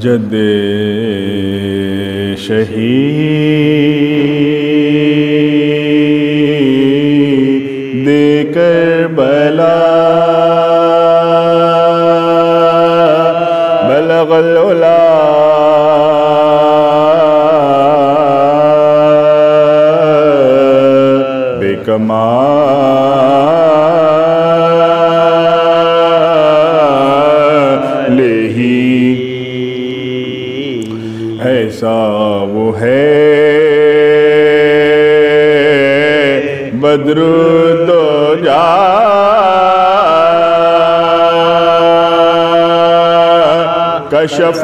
जद शहीद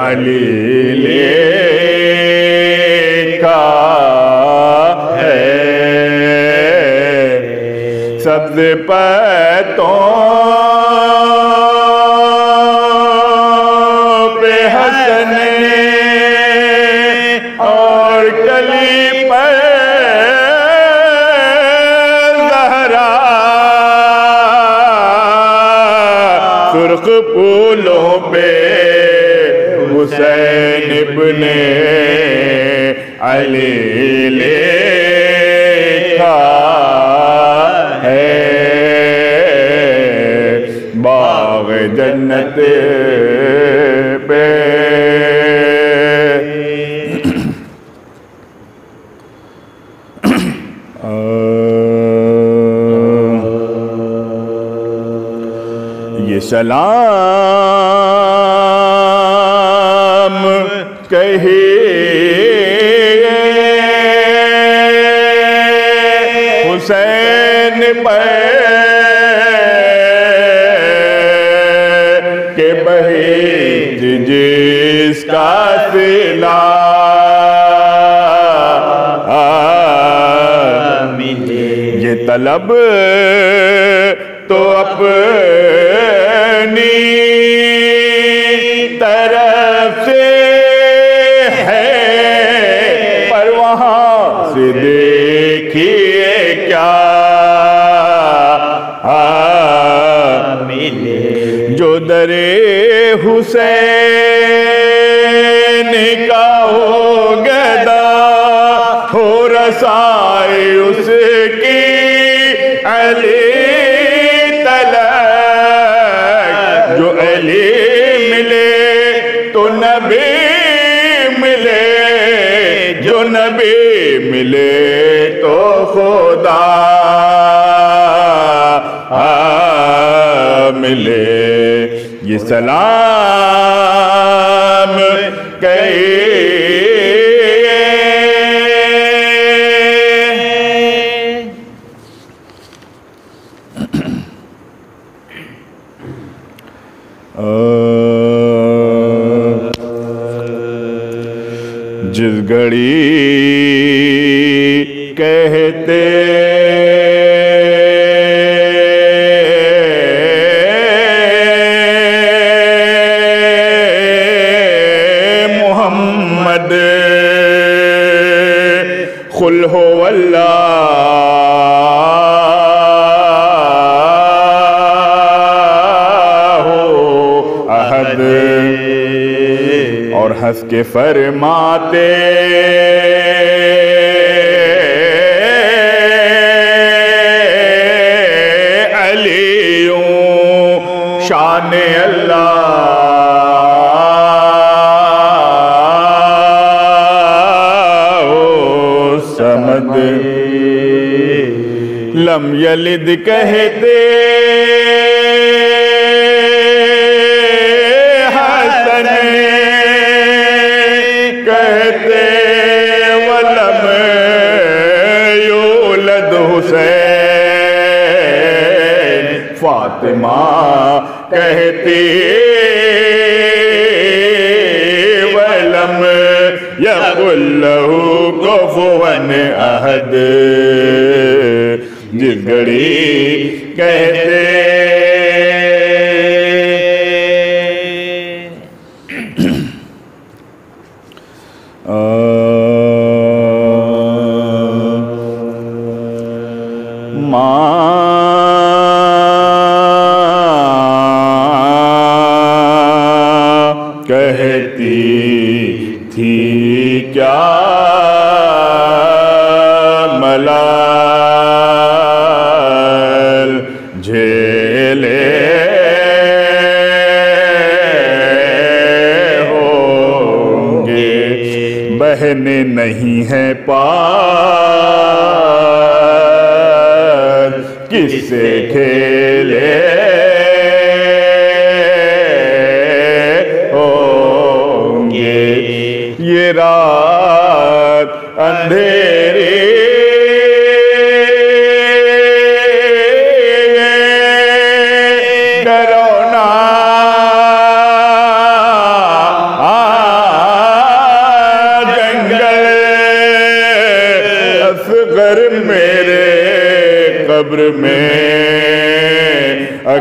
और अली लेखा है। सबसे पैतों फूलों सलाम कहे हुसैन पर के बहेज जिसका सिला ये तलब तो अपनी तरफ़ से है पर वहाँ से देखिए क्या जो दरे हुसैन मिले तो खुदा मिले। ये सलाम कहे जिस घड़ी कहते के फरमाते। शान अल्लाह। समद। लम यलिद कहते कहती वलम यकुल्लहु कुफुवन अहद जिस घड़ी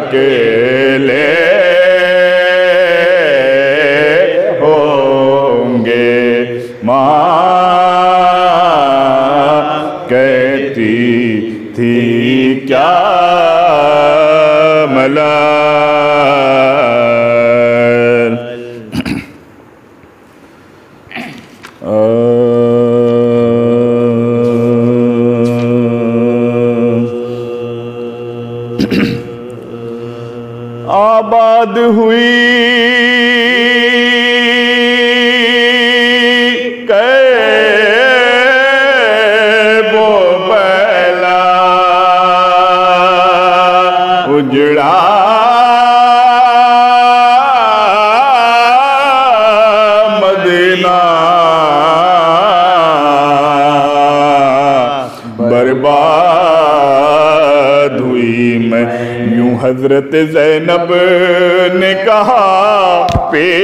अकेले हज़रत जैनब ने कहा पेट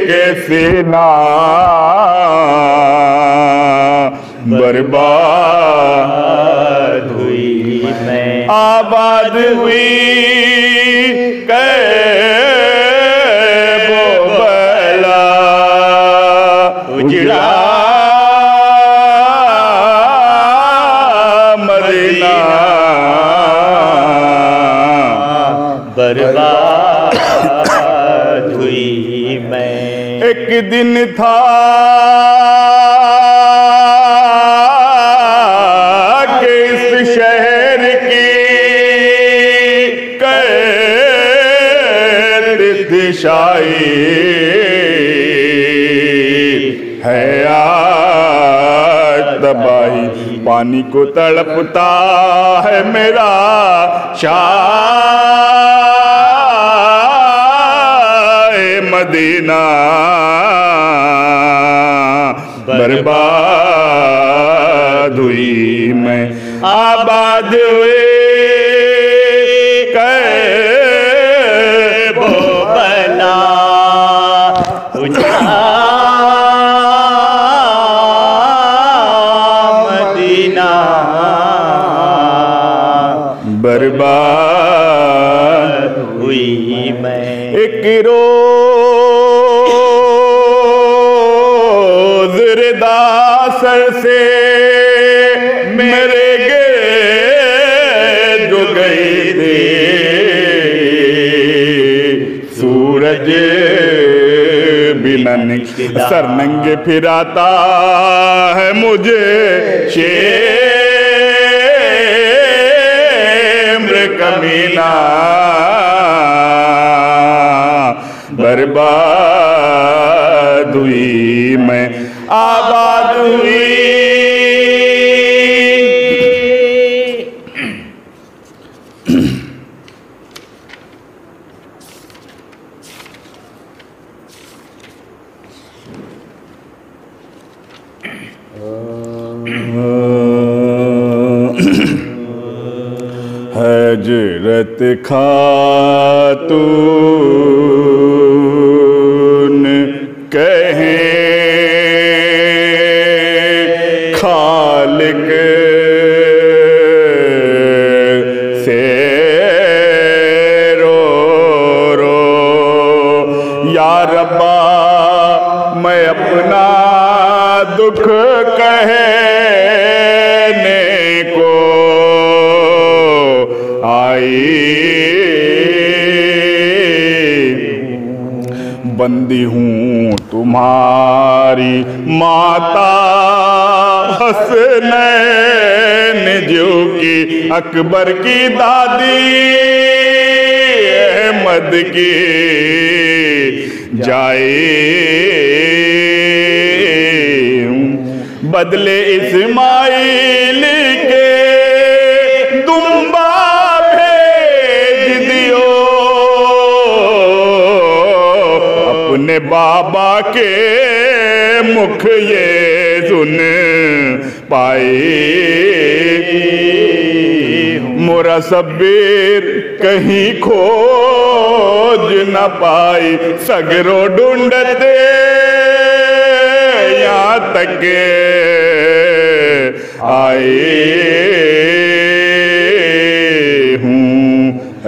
के सेना बर्बाद हुई। मैं आबाद हुई दिन था। कि इस शहर की कैद दिशाई है तबाही पानी को तड़पता है मेरा शाह। मदीना मैं आबाद हुई फिराता है मुझे कमीना बर्बाद हुई मैं आबाद हुई अकबर की दादी, अहमद की जाए। बदले इस्माइल के दुम्बा भेज दियो। अपने बाबा के मुख ये सुन पाए। मोरा सबीर कहीं खोज न पाई सगरो ढूंढते यहाँ तक आए हूँ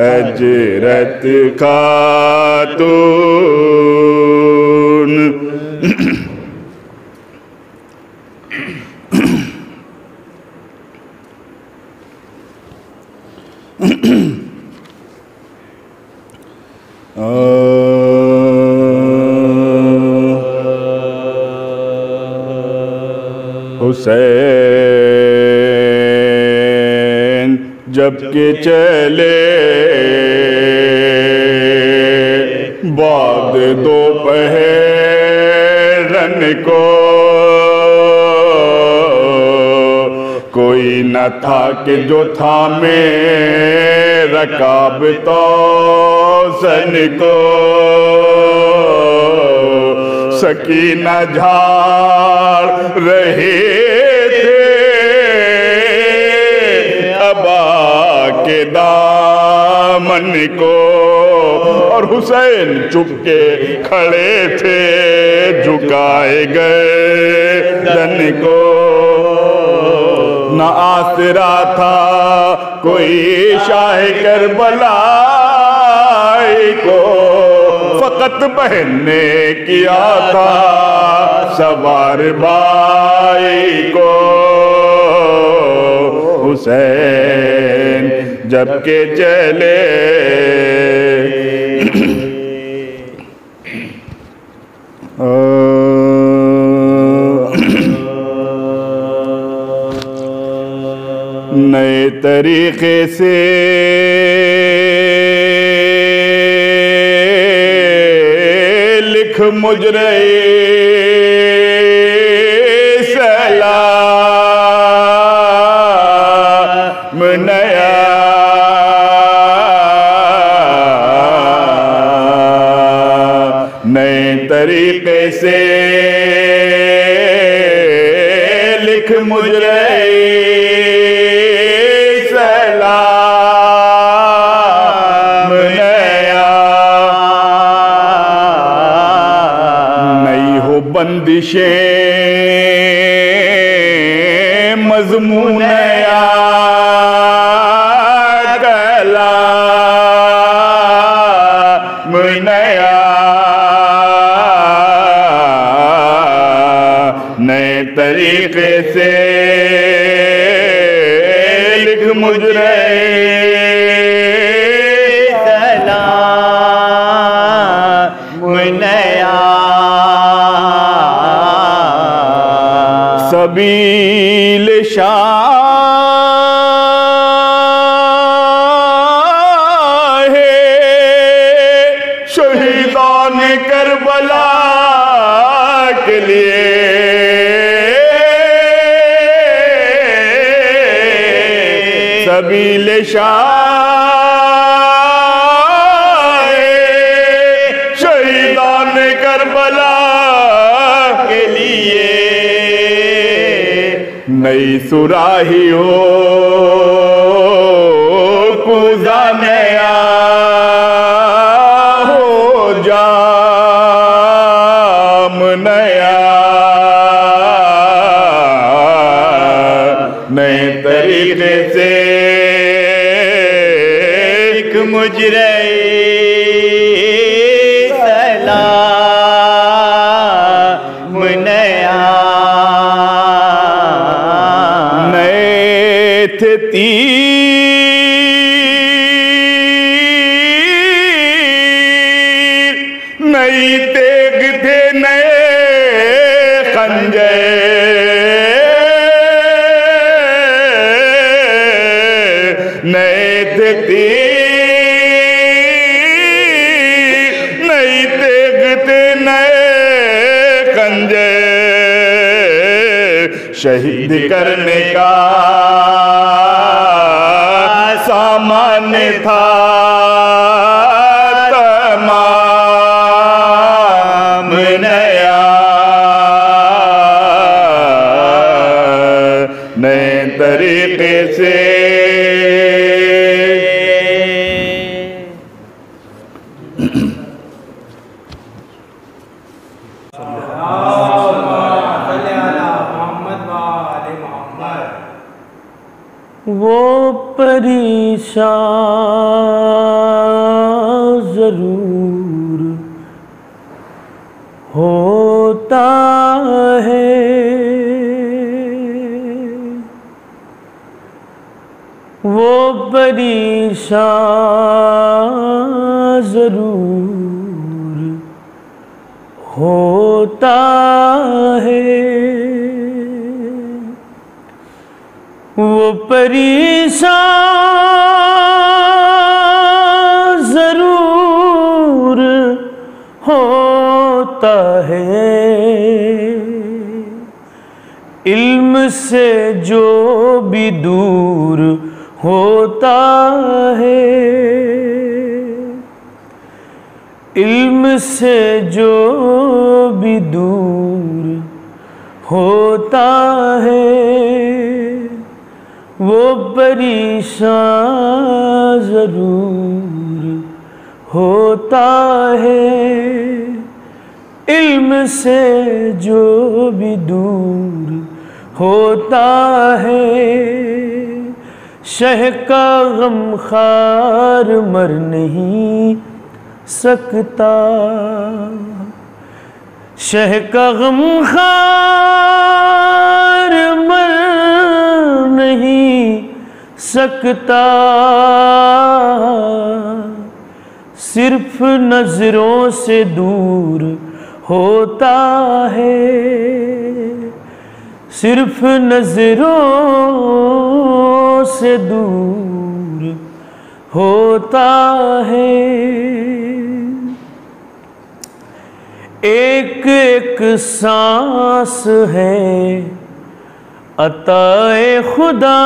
अजरत खातून। हुसैन जबकि चले बाद दोपहरन को कोई न था कि जो था मेरा रकाब तो सन को। सकीना रहे थे। अबा के दामन को और हुसैन चुपके खड़े थे, झुकाए गए धन को। न आसरा था कोई शाह करबलाई को। फकत बहन ने किया था सवार भाई को। हुसैन जबकि चले। नए तरीके से मुजरे सलाम नया। नए तरीके से लिख मुजरे सलाम। Krishna. नई सुराहियों परेशान से जो भी दूर होता है, शह का गम खार मर नहीं सकता। शह का गम खार मर नहीं सकता। सिर्फ़ नज़रों से दूर होता है। सिर्फ़ नज़रों से दूर होता है। एक एक सांस है अताए खुदा।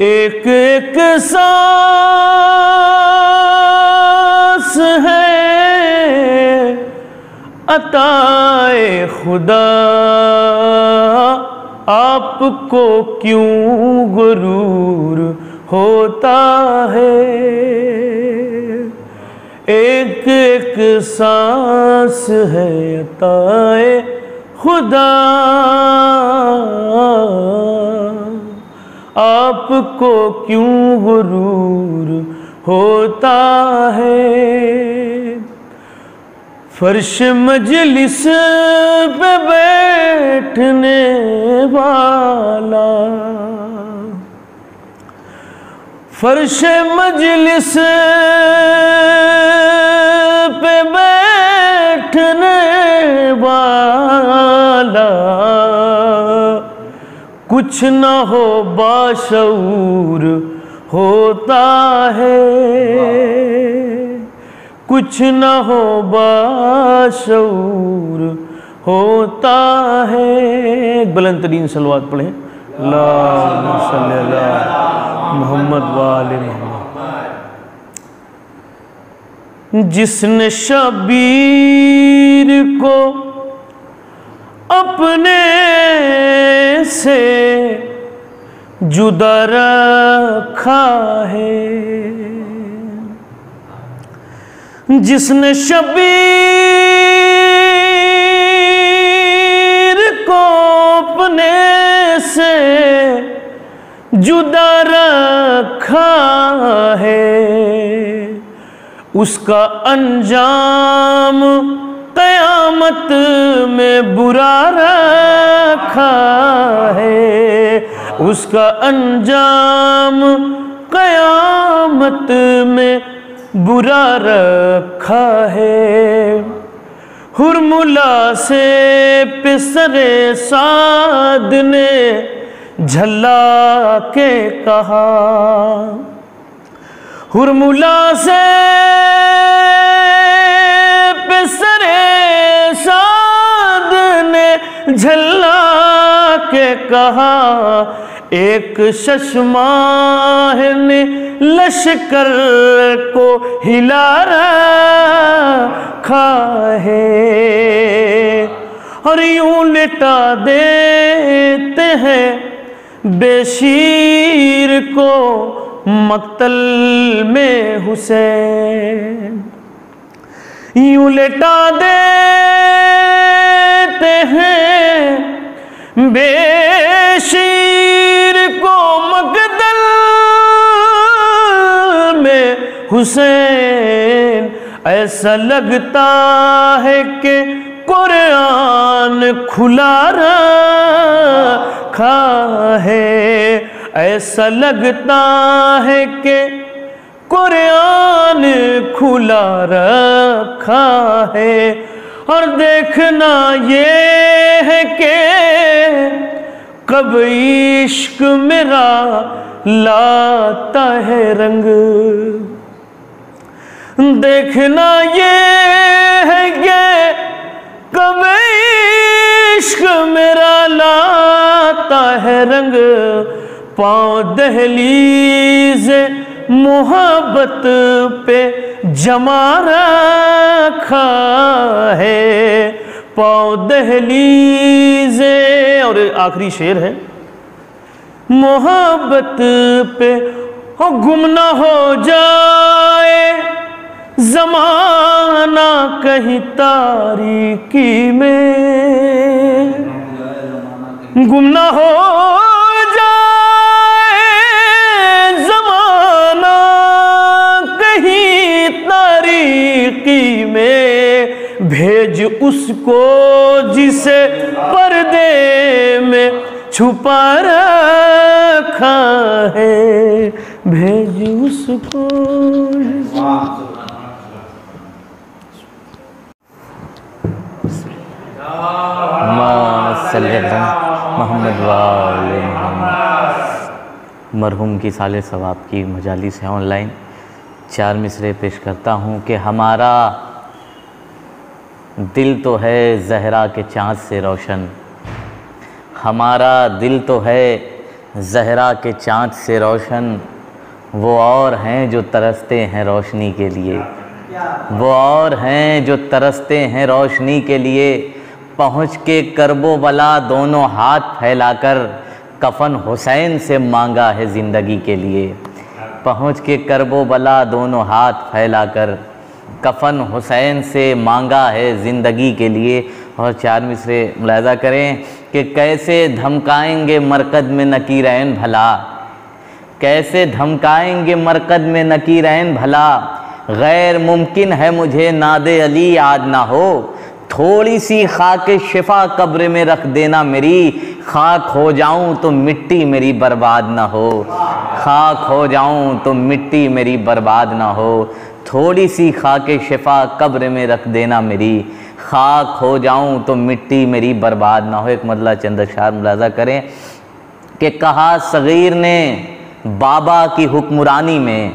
एक एक सांस है, अताए खुदा। आपको क्यों गुरूर होता है? एक एक सांस है अताए खुदा। आपको क्यों गुरूर होता है। फर्श मजलिस पे बैठने वाला। फर्श मजलिस पे बैठने वाला। कुछ ना हो बाशऊर होता है। कुछ न हो बाशूर होता है। बुलंद तरीन सलवात पढ़ें। ला मोहम्मद वाले मोहम्मद। जिसने शबीर को अपने से जुदा रखा है। जिसने शबीर को अपने से जुदा रखा है, उसका अंजाम कयामत में बुरा रखा है। उसका अंजाम कयामत में बुरा रखा है। हुरमुला से पिसरे साद ने झल्ला के कहा। हुरमुला से पिसरे साद ने झल्ला के कहा, एक शशमाह ने लश्कर को हिला रखा है और यूँ लिटा देते हैं बेशीर को मक्तल में हुसैन। यूँ लेटा देते हैं, बेशीर को मकदल में हुसैन, ऐसा लगता है कि कुरान खुला रखा है। ऐसा लगता है कि कुरान खुला रखा है। और देखना ये है कि कब इश्क मेरा लाता है रंग। देखना ये है कि कब इश्क मेरा लाता है रंग। पाँव दहलीज मोहब्बत पे जमा रखा है। पाँव दहलीज और आखिरी शेर है। मोहब्बत पे हो गुम न हो जाए, जमाना कहीं तारीकी में। गुम न हो भेज उसको जिसे पर्दे में छुपा रखा है। भेज उसको। मोहम्मद मरहूम की साल सवाब की मजालिस है ऑनलाइन चार मिसरे पेश करता हूँ कि हमारा दिल तो है जहरा के चाँद से रोशन। हमारा दिल तो है जहरा के चाँद से रोशन। वो और हैं जो तरसते हैं रोशनी के लिए। वो और हैं जो तरसते हैं रोशनी के लिए। पहुँच के करबो बला दोनों हाथ फैलाकर। कफन हुसैन से मांगा है ज़िंदगी के लिए। पहुँच के करबो बला दोनों हाथ फैलाकर। कफन हुसैन से मांगा है ज़िंदगी के लिए। और चार मिसरे मुलाजा करें कि कैसे धमकाएँगे मरकद में नकीरैन भला। कैसे धमकाएँगे मरकद में नकीरैन भला। गैर मुमकिन है मुझे नाद अली याद ना हो। थोड़ी सी खाक शिफा कब्र में रख देना मेरी। खाक हो जाऊँ तो मिट्टी मेरी बर्बाद ना हो। खाक हो जाऊँ तो मिट्टी मेरी बर्बाद ना हो। थोड़ी सी खाक शिफा कब्र में रख देना मेरी। खाक हो जाऊँ तो मिट्टी मेरी बर्बाद ना हो। एक मतलब चंद अशार मुलाजा करें कि कहा सग़ीर ने बाबा की हुक्मरानी में,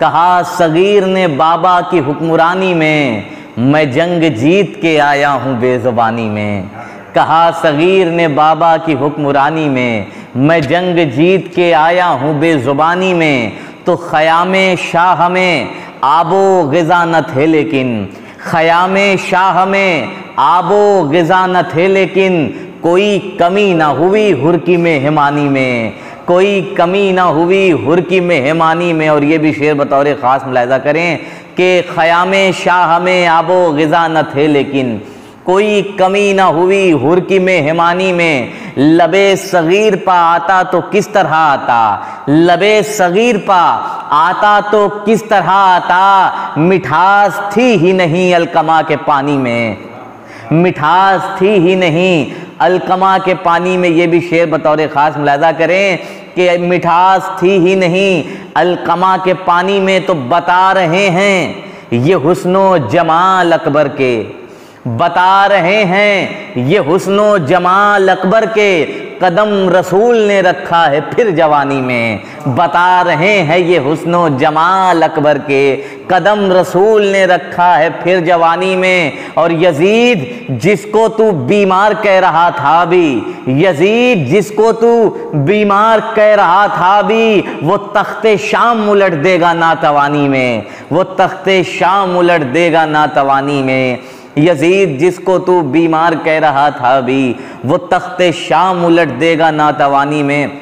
कहा सगीर ने बाबा की हुक्मरानी में, मैं जंग जीत के आया हूँ बेज़ुबानी में। कहा सगीर ने बाबा की हुक्मरानी में, मैं जंग जीत के आया हूँ बेज़ुबानी में। तो ख़याम शाह में आबो गज़ा न थे लेकिन। ख़याम शाह में आबो गज़ा न थे लेकिन। कोई कमी ना हुई हुरकी में हिमानी में। कोई कमी ना हुई हुरकी में हेमानी में। और ये भी शेर बतौर ख़ास मुलायजा करें कि ख़याम शाह में आबो गज़ा न थे लेकिन। कोई कमी ना हुई हुरकी में, हिमानी में। लबे सगीर पा आता तो किस तरह आता? लबे सगीर पा आता तो किस तरह आता? मिठास थी ही नहीं अलकमा के पानी में। मिठास थी ही नहीं अलकमा के पानी में। ये भी शेर बतौर ख़ास मुलाजा करें कि मिठास थी ही नहीं अलकमा के पानी में तो बता रहे हैं, ये हुस्नो जमाल अकबर के। बता रहे हैं, ये हुस्नो जमाल अकबर के कदम रसूल ने रखा है फिर जवानी में। बता रहे हैं, ये हुस्नो जमाल अकबर के कदम रसूल ने रखा है फिर जवानी में। और यजीद, जिसको तू बीमार कह रहा था भी, यजीद, जिसको तू बीमार कह रहा था भी, वो तख्ते शाम उलट देगा नातवानी में। वो तख्ते शाम उलट देगा नातवानी में। यजीद, जिसको तू बीमार कह रहा था भी, वो तख्त शाम उलट देगा नातवानी में।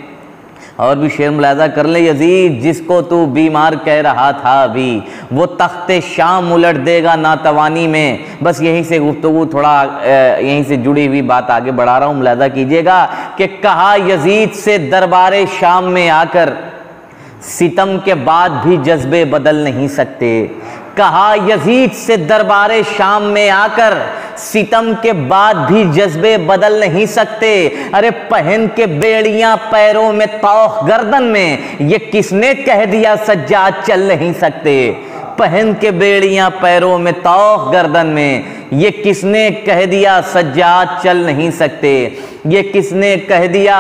और भी शेर मुलाजा कर ले, यजीद, जिसको तू बीमार कह रहा था अभी वो तख्त शाम उलट देगा नातवानी में। बस यहीं से गुफ्तु थोड़ा यहीं से जुड़ी हुई बात आगे बढ़ा रहा हूँ। मुलाजा कीजिएगा कि कहा यजीद से दरबार शाम में आकर, सितम के बाद भी जज्बे बदल नहीं सकते। कहा यजीद से दरबार शाम में आकर, सितम के बाद भी जज्बे बदल नहीं सकते। अरे पहन के बेड़ियाँ पैरों में तौख गर्दन में, ये किसने कह दिया सज्जा चल नहीं सकते? पहन के बेड़ियाँ पैरों में तौख गर्दन में। ये किसने कह दिया, सज्जाद चल नहीं सकते? ये किसने कह दिया,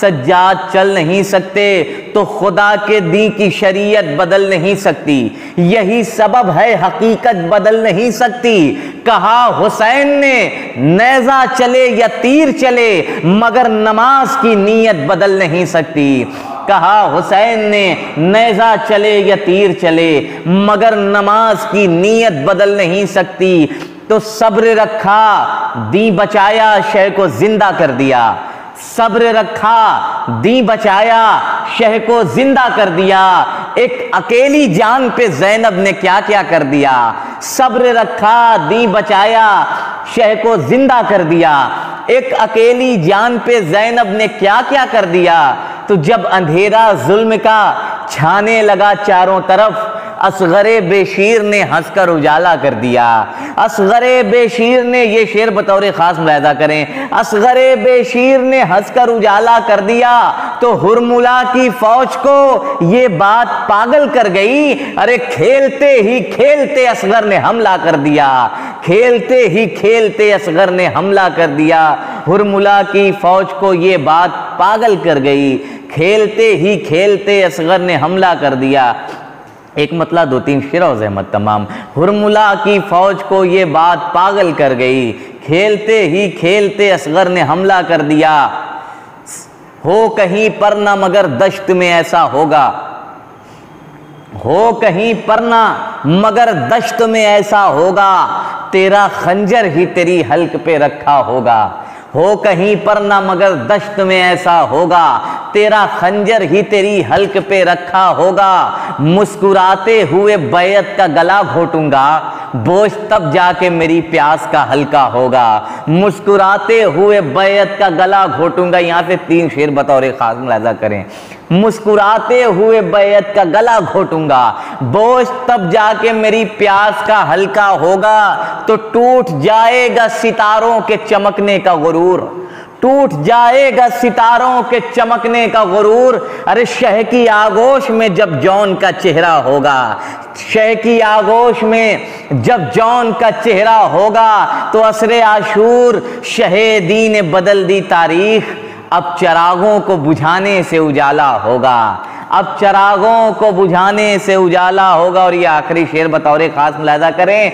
सज्जाद चल नहीं सकते? तो खुदा के दी की शरीयत बदल नहीं सकती। यही सबब है, हकीकत बदल नहीं सकती। कहा हुसैन ने, नैजा चले या तीर चले, मगर नमाज़ की नीयत बदल नहीं सकती। कहा, हुसैन ने, नैजा चले या तीर चले, मगर नमाज़ की नीयत बदल नहीं सकती तो सब्र रखा, दी बचाया शह को ज़िंदा कर दिया। सब्र रखा, दी बचाया, शह को ज़िंदा कर दिया। एक अकेली जान पे जैनब ने क्या क्या कर दिया? सब्र रखा, दी बचाया, शह को ज़िंदा कर दिया। एक अकेली जान पे जैनब ने क्या क्या कर दिया? तो जब अंधेरा, जुल्म का छाने लगा चारों तरफ़ असगर बेशीर ने हंसकर उजाला कर दिया। असगर बेशीर ने ये शेर बतौर ख़ास मुलायदा करें। असगर बेशीर ने हंसकर उजाला कर दिया तो हुरमुला की फौज को ये बात पागल कर गई। अरे खेलते ही खेलते असगर ने हमला कर दिया। खेलते ही खेलते असगर ने हमला कर दिया। हुरमुला की फौज को ये बात पागल कर गई। खेलते ही खेलते असगर ने हमला कर दिया। एक मतला, दो तीन शिरोज अहमद तमाम। हुरमुला की फौज को ये बात पागल कर गई। खेलते ही खेलते असगर ने हमला कर दिया। हो कहीं पर ना मगर दश्त में ऐसा होगा। हो कहीं पर ना मगर दश्त में ऐसा होगा। तेरा खंजर ही तेरी हल्क पे रखा होगा। हो कहीं पर ना मगर दश्त में ऐसा होगा। तेरा खंजर ही तेरी हल्क पे रखा होगा। मुस्कुराते हुए बैत का गला घोटूँगा। बोझ तब जाके मेरी प्यास का हल्का होगा। मुस्कुराते हुए बैत का गला घोटूँगा। यहाँ से तीन शेर बतौर खास मुलाजा करें। मुस्कुराते हुए बैत का गला घोटूँगा। बोझ तब जाके मेरी प्यास का हल्का होगा तो टूट जाएगा सितारों के चमकने का गुरूर। टूट जाएगा सितारों के चमकने का गुरूर। अरे शह की आगोश में जब जौन का चेहरा होगा, शह की आगोश में जब जौन का चेहरा होगा तो असरे आशूर शहेदी ने बदल दी तारीख। अब चरागों को बुझाने से उजाला होगा। अब चरागों को बुझाने से उजाला होगा और ये आखिरी शेर बतौर खास मुलाजा करें।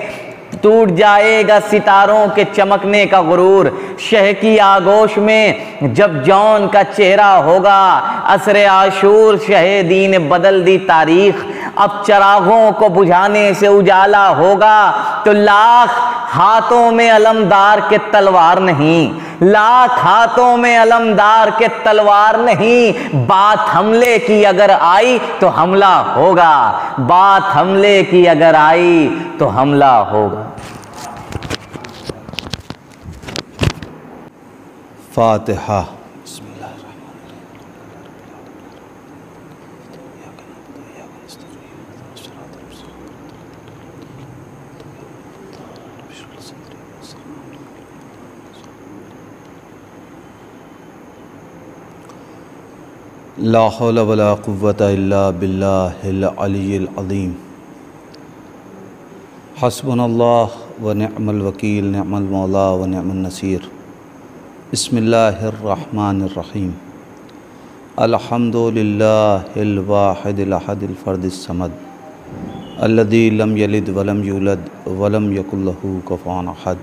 टूट जाएगा सितारों के चमकने का गुरूर। शह की आगोश में जब जौन का चेहरा होगा, असर आशूर शह दीन बदल दी तारीख। अब चरागों को बुझाने से उजाला होगा तो लाख हाथों में अलमदार के तलवार नहीं, लाख हाथों में अलमदार के तलवार नहीं, बात हमले की अगर आई तो हमला होगा, बात हमले की अगर आई तो हमला होगा। फातिहा। ला हौल वला क़ुव्वत इल्ला बिल्लाहिल अलिय्यिल व निअमल वकील निअमल मौला व निअमन नसीर। बिस्मिल्लाहिर्रहमानिर्रहीम अल्हम्दुलिल्लाहिल वाहिदिल अहदिल फ़र्दिस समद। अल्लज़ी लम यलिद वलम यूलद वलम यकुल लहू कुफुवन अहद।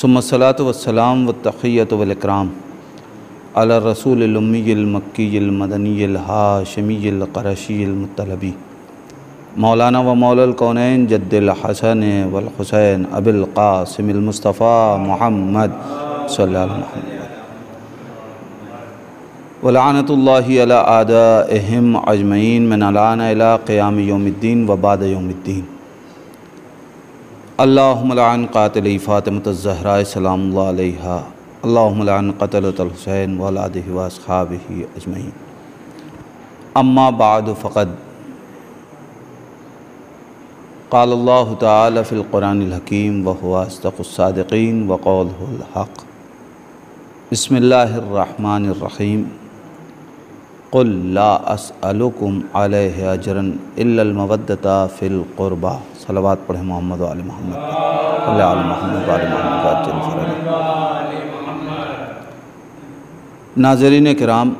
सुम्मा सलातु वस्सलाम व तक़ियतु वल इकराम। अला रसूल मक्की मदनी हाशमी क़रशी मुतलबी मौलाना व मौलल कौनैन जद्दिल हसन वल हुसैन अबिल क़ासिम मुस्तफ़ा मोहम्मद सल्लल्लाहु वलानतुल्लाहि अला आदाइहिम अजमईन मन अलाना इला क़याम यौमिद्दीन व बाद यौमिद्दीन अल्लाहुम्मा लान क़ातिल फ़ातिमत ज़हरा सलामुल्लाह अलैहा अल्लाहुम्मा क़तलतलहुसैन वलादिहि व अस्हाबिहि अजमईन। अम्मा बाद फ़क़द। क़ाल अल्लाह ताला फ़िल क़ुरानिल हकीम व हुवा अस्दक़ुस्सादिक़ीन व क़ौलुहुल हक़। बिस्मिल्लाहिर्रहमानिर्रहीम क़ुल ला अस्अलुकुम अलैहि अजरन इल्लल मवद्दता फ़िल क़ुरबा। सलवात पढ़े मोहम्मद व आले मोहम्मद। अल्लाह मोहम्मद व आले मोहम्मद अज्जल फ़रज नाजरीन कराम,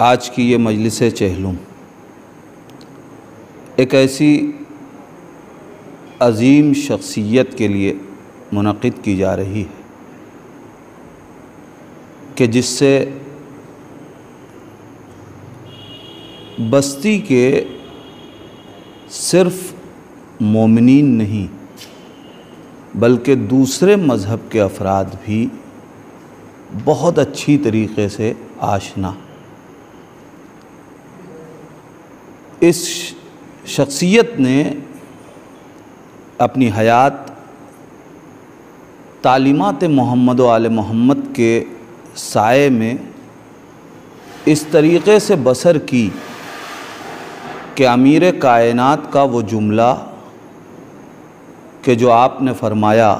आज की ये मजलिस चहलुम। एक ऐसी अज़ीम शख्सियत के लिए मुनद की जा रही है कि जिससे बस्ती के सिर्फ़ मोमिनीन नहीं, बल्कि दूसरे मज़हब के अफराद भी बहुत अच्छी तरीके से आशना। इस शख्सियत ने अपनी हयात तालीमत मोहम्मद आल मोहम्मद के साय में इस तरीक़े से बसर की कि अमीर कायनात का वो जुमला कि जो आपने फरमाया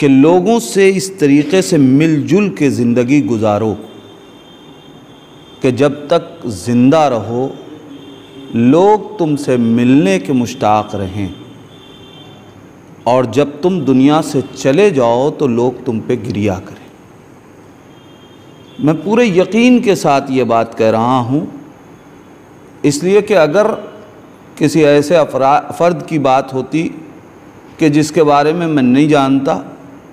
कि लोगों से इस तरीक़े से मिलजुल के ज़िंदगी गुजारो कि जब तक ज़िंदा रहो, लोग तुमसे मिलने के मुश्ताक रहें। और जब तुम दुनिया से चले जाओ तो लोग तुम पे गिरिया करें। मैं पूरे यकीन के साथ ये बात कह रहा हूँ। इसलिए कि अगर किसी ऐसे अफरा, फ़र्द की बात होती कि जिसके बारे में मैं नहीं जानता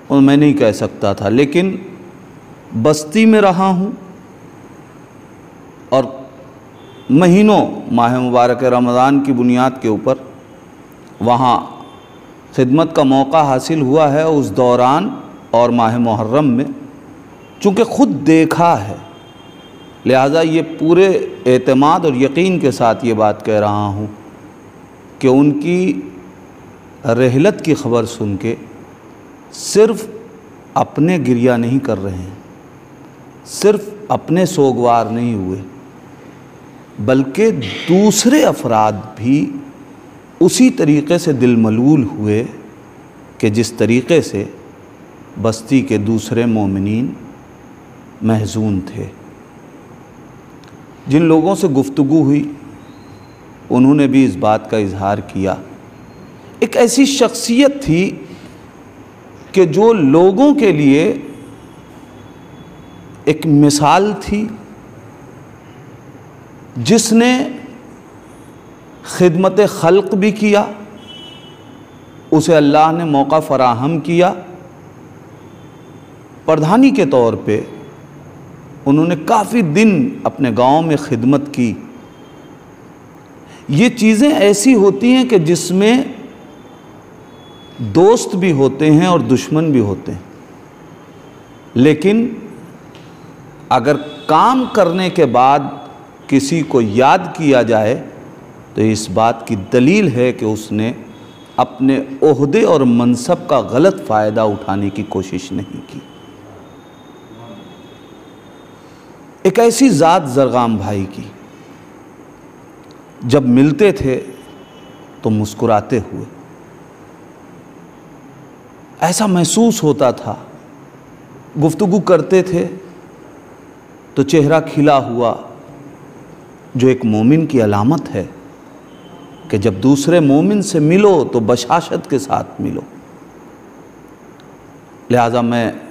और मैं नहीं कह सकता था, लेकिन बस्ती में रहा हूँ और महीनों माह मुबारक रमज़ान की बुनियाद के ऊपर वहाँ खिदमत का मौका हासिल हुआ है उस दौरान और माह मुहर्रम में, चूँकि ख़ुद देखा है। लिहाजा ये पूरे एतमाद और यकीन के साथ ये बात कह रहा हूँ कि उनकी रहलत की ख़बर सुन के सिर्फ़ अपने गिरिया नहीं कर रहे हैं। सिर्फ़ अपने सोगवार नहीं हुए, बल्कि दूसरे अफराद भी उसी तरीक़े से दिल मलूल हुए कि जिस तरीक़े से बस्ती के दूसरे मोमिन महजून थे। जिन लोगों से गुफ्तगु हुई, उन्होंने भी इस बात का इजहार किया। एक ऐसी शख्सियत थी कि जो लोगों के लिए एक मिसाल थी, जिसने खिदमत खल्क भी किया, उसे अल्लाह ने मौका फ़राहम किया। प्रधानी के तौर पे उन्होंने काफ़ी दिन अपने गाँव में खिदमत की। ये चीज़ें ऐसी होती हैं कि जिसमें दोस्त भी होते हैं और दुश्मन भी होते हैं। लेकिन अगर काम करने के बाद किसी को याद किया जाए तो इस बात की दलील है कि उसने अपने ओहदे और मनसब का गलत फ़ायदा उठाने की कोशिश नहीं की। एक ऐसी ज़ात जरगाम भाई की, जब मिलते थे तो मुस्कुराते हुए। ऐसा महसूस होता था। गुफ्तगु करते थे तो चेहरा खिला हुआ, जो एक मोमिन की अलामत है, कि जब दूसरे मोमिन से मिलो तो बशाशत के साथ मिलो। लिहाजा मैं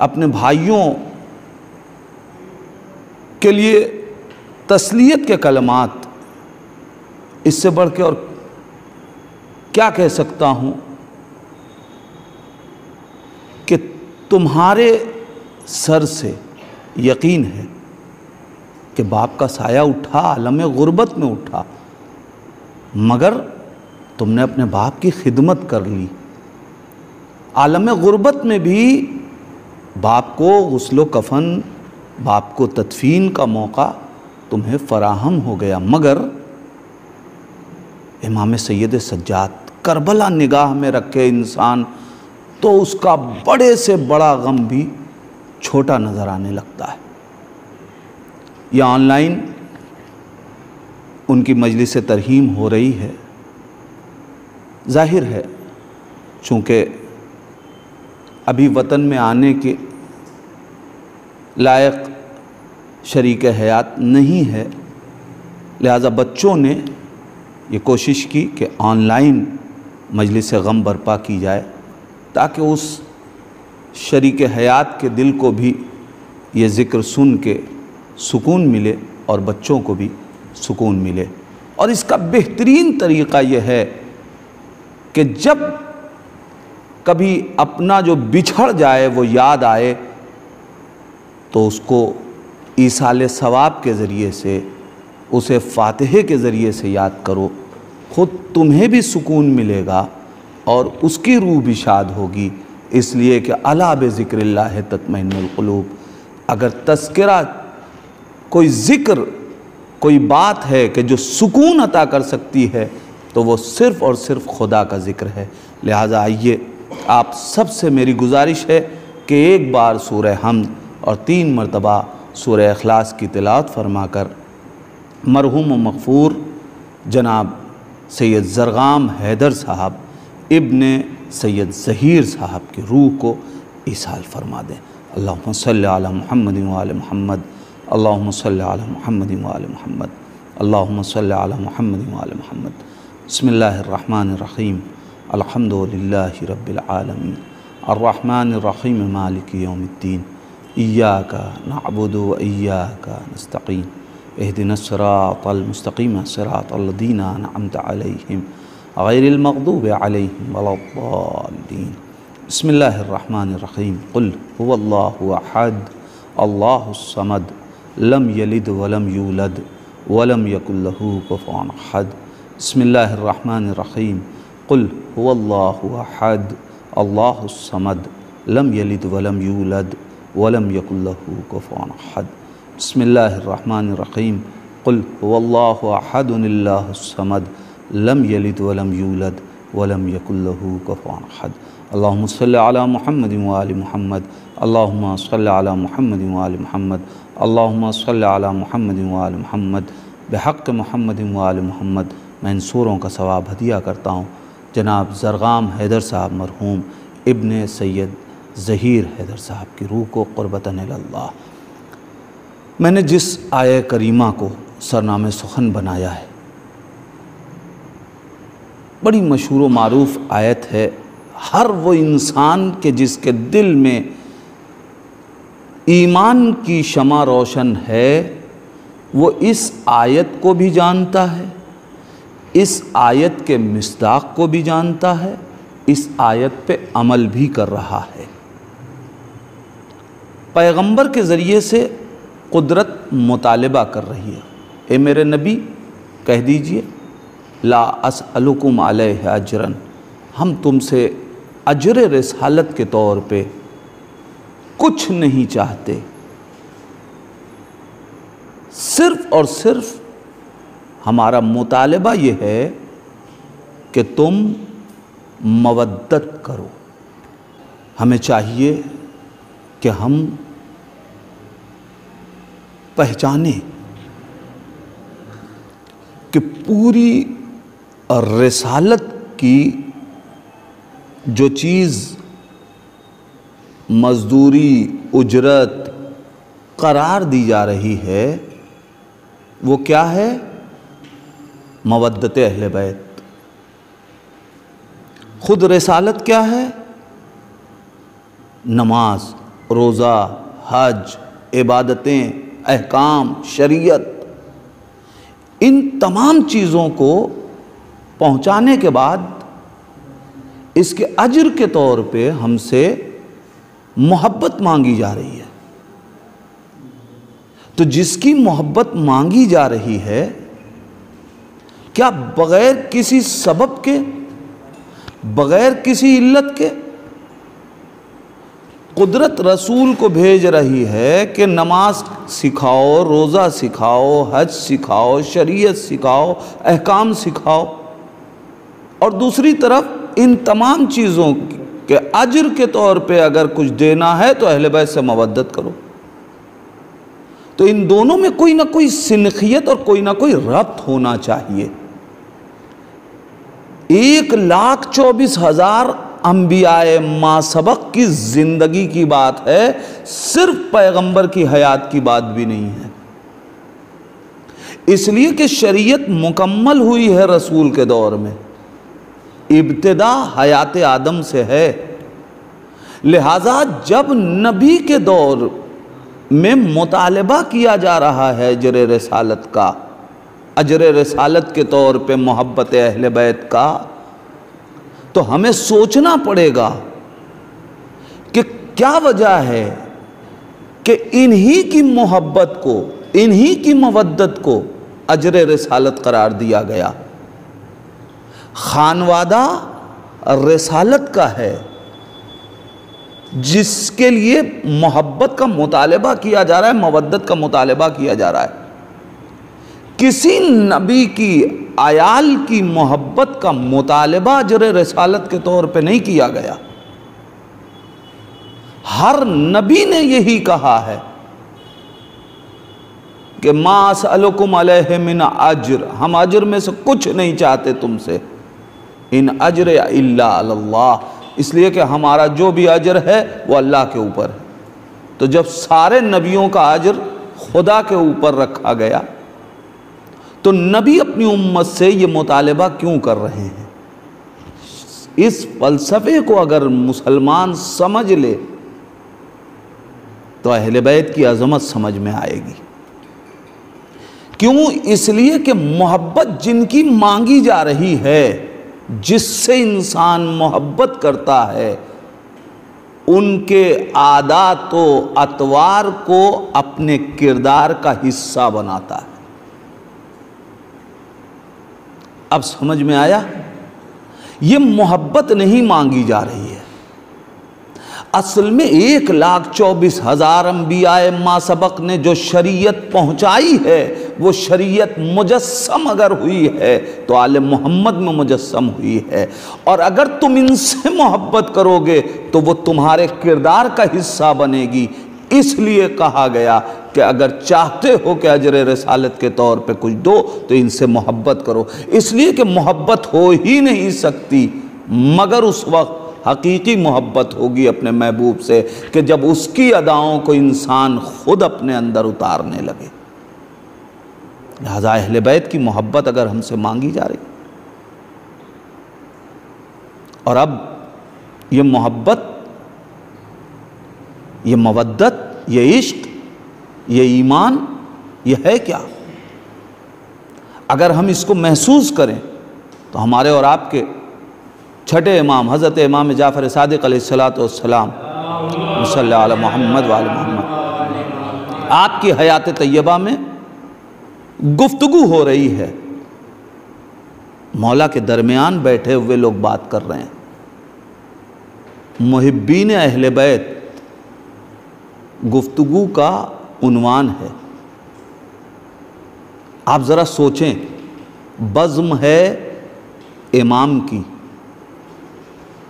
अपने भाइयों के लिए तसलियत के कलमात इससे बढ़ के और क्या कह सकता हूँ कि तुम्हारे सर से यकीन है कि बाप का साया उठा, आलम गुर्बत में उठा, मगर तुमने अपने बाप की खिदमत कर ली। आलम गुर्बत में भी बाप को गसल कफन, बाप को तदफीन का मौका तुम्हें फराहम हो गया। मगर इमाम सैद सज्जाद, करबला निगाह में रखे इंसान तो उसका बड़े से बड़ा गम भी छोटा नज़र आने लगता है। या ऑनलाइन उनकी मजलिस से तरहीम हो रही है। ज़ाहिर है, चूँकि अभी वतन में आने के लायक शरीक हयात नहीं है, लिहाजा बच्चों ने ये कोशिश की कि ऑनलाइन मजलिस गम बर्पा की जाए। ताकि उस शरीक हयात के दिल को भी ये ज़िक्र सुन के सुकून मिले और बच्चों को भी सुकून मिले। और इसका बेहतरीन तरीक़ा यह है कि जब कभी अपना जो बिछड़ जाए, वो याद आए तो उसको ईसाल सवाब के ज़रिए से, उसे फ़ातहे के ज़रिए से याद करो। ख़ुद तुम्हें भी सुकून मिलेगा। और उसकी रूह भी शाद होगी। इसलिए कि अला ज़िक्र है तत्मैनकलूब अगर तस्करा, कोई ज़िक्र, कोई बात है कि जो सुकून अता कर सकती है तो वो सिर्फ़ और सिर्फ़ खुदा का ज़िक्र है। लिहाजा आइए, आप सबसे मेरी गुजारिश है कि एक बार सूर हम और तीन मरतबा सूर अखलास की तिलावत फरमा कर मरहूम मकफ़ूर जनाब सैयद ज़रगाम हैदर साहब इब्न सैयद ज़हीर साहब की रूह को इसाल फरमा दें। अल्लाह महमद वाल महमद अल्लाह सल महमद वाल महमद अल्लाह महमद महमद बसमीम अल्हम्दुलिल्लाहि रब्बिल आलमीन। अर्रहमानिर्रहीम मालिक इय्याका नअबुदु व इय्याका नस्तकीन। एहदिन सरातल मुस्तकीम सरातल्लज़ीन अनअमत अलैहिम गैरिल मग़दूब अलैहिम वलद्दाल्लीन बसमिल्लाहिर्रहमानिर्रहीम कुल हुवल्लाहु अहद अल्लाहुस समद लम यलिद वलम यूलद वलम यकुल लहू कुफुवन अहद बसमिल्लाहिर्रहमानिर्रहीम कुल हुवल्लाहु अहद अल्लाहुस समद लम यलिद वलम यूलद वलम यकुल लहू कुफुवन अहद बसमिल्लाहिर्रहमानिर्रहीम कुल हुवल्लाहु अहदुल्लाहुस समद लम यलिद वलम यूलद वलम यकुल लहू कुफुवन अहद। अल्लाहुम्म सल्लि अला मुहम्मद व आलि मुहम्मद। अल्लाहुम्म सल्लि अला मुहम्मद व आलि मुहम्मद। अल्लाहुम्म सल्लि अला मुहम्मद व आलि मुहम्मद। बेहक़ आलि मुहम्मद। मैं इन सूरों का सवाब हदिया करता हूँ। जनाब ज़रगाम हैदर साहब मरहूम, इब्न सैयद ज़हीर हैदर साहब की रूह को क़ुरबतन अल्लाह मैंने जिस आय करीमा को सरनाम सुखन बनाया है बड़ी मशहूर मरूफ आयत है, हर वो इंसान के जिसके दिल में ईमान की शमा रोशन है, वो इस आयत को भी जानता है, इस आयत के मिस्दाक को भी जानता है, इस आयत पे अमल भी कर रहा है। पैगंबर के ज़रिए से कुदरत मुतालबा कर रही है। ए मेरे नबी, कह दीजिए ला अस अलकुम अजरन। हम तुमसे अजर रसालत के तौर पे कुछ नहीं चाहते। सिर्फ़ और सिर्फ़ हमारा मुतालबा ये है कि तुम मवद्दत करो। हमें चाहिए कि हम पहचाने कि पूरी रसालत की जो चीज़ मजदूरी, उजरत, करार दी जा रही है, वो क्या है? मवद्दत अहल बैत। खुद रसालत क्या है? नमाज़, रोज़ा, हज, इबादतें, अहकाम, शरीयत, इन तमाम चीज़ों को पहुँचाने के बाद इसके अजर के तौर पे हमसे मोहब्बत मांगी जा रही है। तो जिसकी मोहब्बत मांगी जा रही है, क्या बगैर किसी सबब के, बगैर किसी इल्लत के, कुदरत रसूल को भेज रही है कि नमाज़ सिखाओ, रोज़ा सिखाओ, हज सिखाओ, शरीयत सिखाओ, अहकाम सिखाओ? और दूसरी तरफ़ इन तमाम चीज़ों के अजर के तौर पे अगर कुछ देना है तो अहल बैत से मवद्दत करो। तो इन दोनों में कोई ना कोई सिनखियत और कोई ना कोई रब्त होना चाहिए। एक लाख चौबीस हज़ार अम्बियाए मासबक की ज़िंदगी की बात है, सिर्फ़ पैगंबर की हयात की बात भी नहीं है। इसलिए कि शरीयत मुकम्मल हुई है रसूल के दौर में। इब्तदा हयात आदम से है। लिहाजा जब नबी के दौर में मुतालबा किया जा रहा है अजर रसालत का, अजर रसालत के तौर पे मोहब्बत अहल बैत का तो हमें सोचना पड़ेगा कि क्या वजह है कि इन्हीं की मोहब्बत को, इन्हीं की मवद्दत को अजर रसालत करार दिया गया। खानवादा रसालत का है, जिसके लिए मोहब्बत का मुतालबा किया जा रहा है, मवद्दत का मुतालबा किया जा रहा है। किसी नबी की आयाल की मोहब्बत का मुतालबा जर रसालत के तौर पे नहीं किया गया। हर नबी ने यही कहा है कि मास अलकुम मिन अजर, हम अजर में से कुछ नहीं चाहते तुमसे। इन अजर अल्लाह इसलिए कि हमारा जो भी अजर है, वो अल्लाह के ऊपर है। तो जब सारे नबियों का अजर खुदा के ऊपर रखा गया तो नबी अपनी उम्मत से ये मुतालबा क्यों कर रहे हैं? इस फलसफे को अगर मुसलमान समझ ले तो अहल बैत की अजमत समझ में आएगी। क्यों? इसलिए कि मोहब्बत जिनकी मांगी जा रही है जिससे इंसान मोहब्बत करता है, उनके आदात तो अतवार को अपने किरदार का हिस्सा बनाता है। अब समझ में आया? ये मोहब्बत नहीं मांगी जा रही है। असल में एक लाख चौबीस हज़ार अम्बियाए माँ सबक ने जो शरीयत पहुंचाई है वो शरीयत मुजस्सम अगर हुई है तो आल मोहम्मद में मुजस्सम हुई है। और अगर तुम इनसे मोहब्बत करोगे तो वो तुम्हारे किरदार का हिस्सा बनेगी। इसलिए कहा गया कि अगर चाहते हो कि अजर रसालत के तौर पे कुछ दो तो इनसे मोहब्बत करो। इसलिए कि मोहब्बत हो ही नहीं सकती, मगर उस वक्त हकीकी मोहब्बत होगी अपने महबूब से, कि जब उसकी अदाओं को इंसान खुद अपने अंदर उतारने लगे। लिहाजा अहल बैत की मोहब्बत अगर हमसे मांगी जा रही। और अब ये मोहब्बत, ये मवद्दत, ये इश्क, ये ईमान, ये है क्या? अगर हम इसको महसूस करें तो हमारे और आपके छठे इमाम, हज़रत इमाम जाफ़र सदक सलाम मोहम्मद वाल मोहम्मद आपकी हयात तय्यबा में गुफ्तगु हो रही है। मौला के दरमियान बैठे हुए लोग बात कर रहे हैं। मुहिब्बीन अहल बैत, गुफ्तगु का उनवान है। आप ज़रा सोचें, बज़म है इमाम की,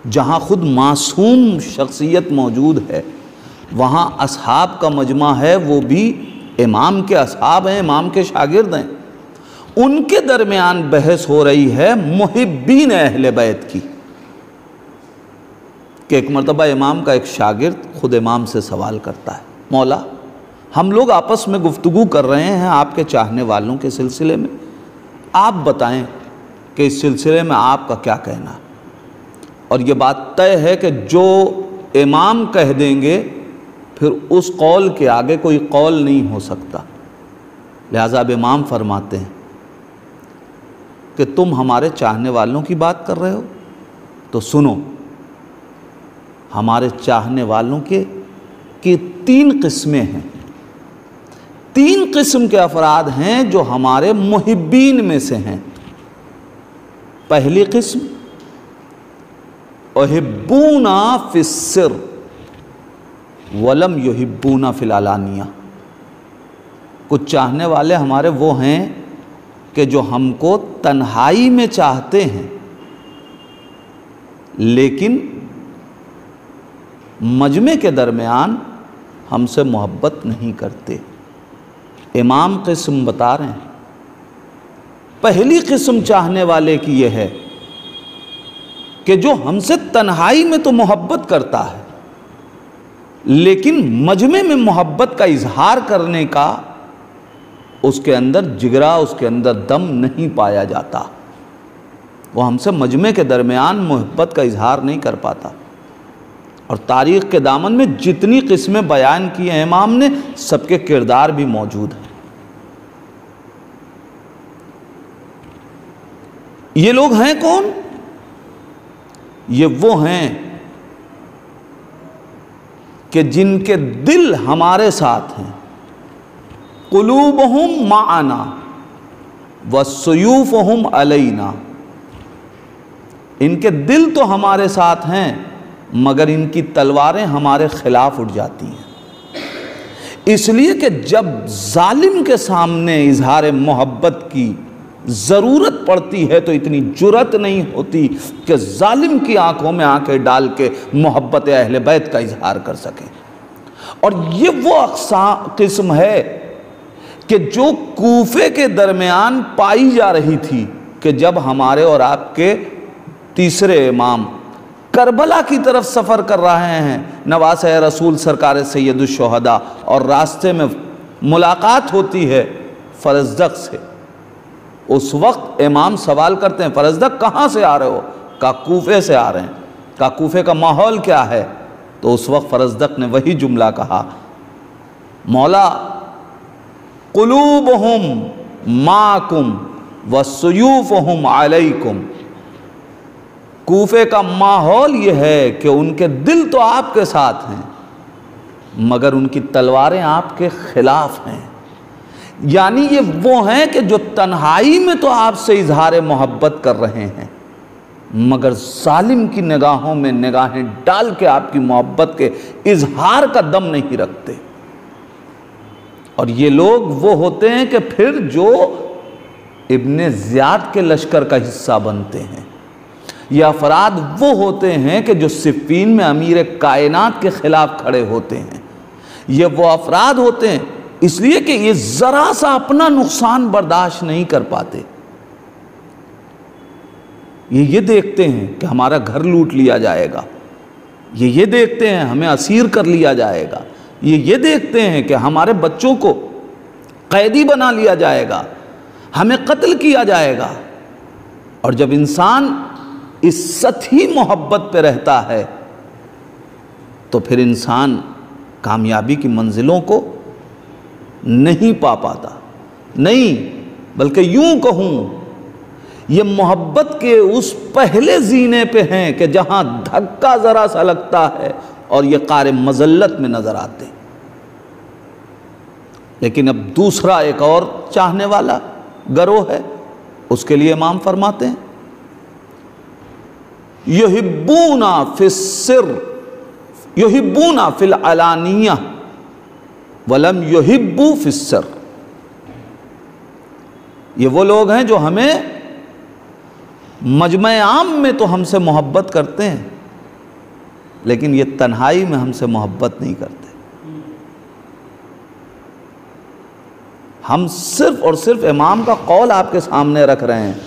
जहाँ खुद मासूम शख्सियत मौजूद है, वहाँ असहाब का मजमा है, वो भी इमाम के असहाब हैं, इमाम के शागिर्द हैं। उनके दरमियान बहस हो रही है मुहिब्बीन अहल बैत की कि एक मरतबा इमाम का एक शागिर्द खुद इमाम से सवाल करता है, मौला, हम लोग आपस में गुफ्तगु कर रहे हैं आपके चाहने वालों के सिलसिले में। आप बताएँ कि इस सिलसिले में आपका क्या कहना? और ये बात तय है कि जो इमाम कह देंगे फिर उस कौल के आगे कोई कौल नहीं हो सकता। लिहाजा अब इमाम फरमाते हैं कि तुम हमारे चाहने वालों की बात कर रहे हो तो सुनो, हमारे चाहने वालों के, कि तीन किस्में हैं। तीन किस्म के अफराद हैं जो हमारे मुहिब्बीन में से हैं। पहली किस्म ओहिब्बूना फिसर वलम युहिब्बूना फिलालानिया कुछ चाहने वाले हमारे वो हैं कि जो हमको तन्हाई में चाहते हैं। लेकिन मजमे के दरमियान हमसे मोहब्बत नहीं करते। इमाम किस्म बता रहे हैं। पहली किस्म चाहने वाले की यह है कि जो हमसे तन्हाई में तो मोहब्बत करता है। लेकिन मजमे में मोहब्बत का इजहार करने का उसके अंदर जिगरा, उसके अंदर दम नहीं पाया जाता। वो हमसे मजमे के दरमियान मोहब्बत का इजहार नहीं कर पाता। और तारीख़ के दामन में जितनी किस्में बयान की हैं, इमाम ने, सबके किरदार भी मौजूद हैं। ये लोग हैं कौन? ये वो हैं कि जिनके दिल हमारे साथ हैं। कुलूब हम माना व सयूफ हम अलैना। इनके दिल तो हमारे साथ हैं, मगर इनकी तलवारें हमारे खिलाफ उठ जाती हैं। इसलिए कि जब जालिम के सामने इजहार मोहब्बत की ज़रूरत पड़ती है तो इतनी जुरत नहीं होती कि जालिम की आँखों में आँखें डाल के मोहब्बत अहल बैत का इजहार कर सकें। और ये वो अकसा किस्म है कि जो कूफे के दरमियान पाई जा रही थी कि जब हमारे और आपके तीसरे इमाम करबला की तरफ़ सफ़र कर रहे हैं नवास रसूल सरकार सैदुलशहदा और रास्ते में मुलाकात होती है फरजदक से। उस वक्त इमाम सवाल करते हैं फरजदक कहाँ से आ रहे हो? का कूफे से आ रहे हैं। का कूफे का माहौल क्या है? तो उस वक्त फरजदक ने वही जुमला कहा, मौला कुलूब हम माकुम व सयूफ हम अलैकुम। कूफे का माहौल ये है कि उनके दिल तो आपके साथ हैं, मगर उनकी तलवारें आपके खिलाफ हैं। यानी ये वो हैं कि जो तन्हाई में तो आपसे इजहार मोहब्बत कर रहे हैं, मगर सालिम की निगाहों में निगाहें डाल के आपकी मोहब्बत के इजहार का दम नहीं रखते। और ये लोग वो होते हैं कि फिर जो इब्ने ज़ियाद के लश्कर का हिस्सा बनते हैं, ये अफराद वो होते हैं कि जो सिफ़ीन में अमीर कायनात के ख़िलाफ़ खड़े होते हैं। ये वो अफराद होते हैं इसलिए कि ये ज़रा सा अपना नुकसान बर्दाश्त नहीं कर पाते। ये ये देखते हैं कि हमारा घर लूट लिया जाएगा। ये ये देखते हैं हमें असीर कर लिया जाएगा। ये ये देखते हैं कि हमारे बच्चों को कैदी बना लिया जाएगा। हमें कत्ल किया जाएगा। और जब इंसान इस सथी मोहब्बत पे रहता है तो फिर इंसान कामयाबी की मंजिलों को नहीं पा पाता। नहीं, बल्कि यूँ कहूँ, ये मोहब्बत के उस पहले जीने पे हैं कि जहाँ धक्का ज़रा सा लगता है और ये कार मजल्लत में नज़र आते। लेकिन अब दूसरा एक और चाहने वाला गरोह है, उसके लिए इमाम फरमाते हैं यहिबूना फिर यहिबूना फिल अलानिया वलम यहिबू फिसर ये वो लोग हैं जो हमें मजम आम में तो हमसे मोहब्बत करते हैं, लेकिन ये तन्हाई में हमसे मोहब्बत नहीं करते। हम सिर्फ़ और सिर्फ़ इमाम का कौल आपके सामने रख रहे हैं।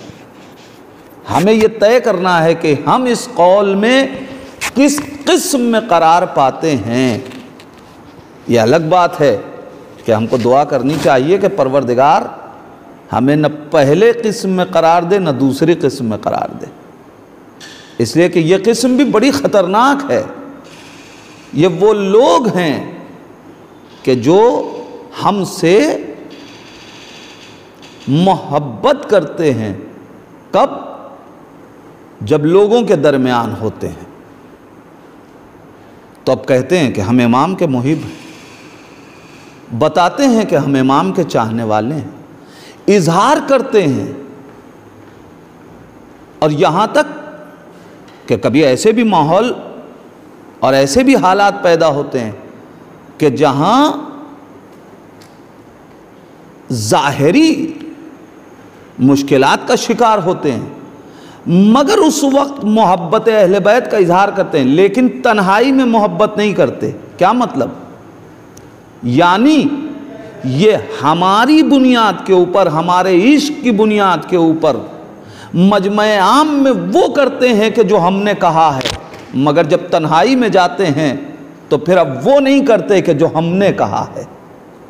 हमें ये तय करना है कि हम इस कौल में किस किस्म में करार पाते हैं। यह अलग बात है कि हमको दुआ करनी चाहिए कि परवरदिगार हमें न पहले किस्म में करार दे, न दूसरी किस्म में करार दे। इसलिए कि यह किस्म भी बड़ी ख़तरनाक है। ये वो लोग हैं कि जो हमसे मोहब्बत करते हैं, कब? जब लोगों के दरमियान होते हैं। तो अब कहते हैं कि हम इमाम के मुहिब हैं। बताते हैं कि हम इमाम के चाहने वाले हैं, इजहार करते हैं। और यहाँ तक कि कभी ऐसे भी माहौल और ऐसे भी हालात पैदा होते हैं कि जहाँ ज़ाहरी मुश्किलात का शिकार होते हैं, मगर उस वक्त मोहब्बत अहल बैत का इजहार करते हैं, लेकिन तन्हाई में मोहब्बत नहीं करते। क्या मतलब? यानी ये हमारी बुनियाद के ऊपर, हमारे इश्क की बुनियाद के ऊपर मजम आम में वो करते हैं कि जो हमने कहा है। मगर जब तन्हाई में जाते हैं तो फिर अब वो नहीं करते कि जो हमने कहा है।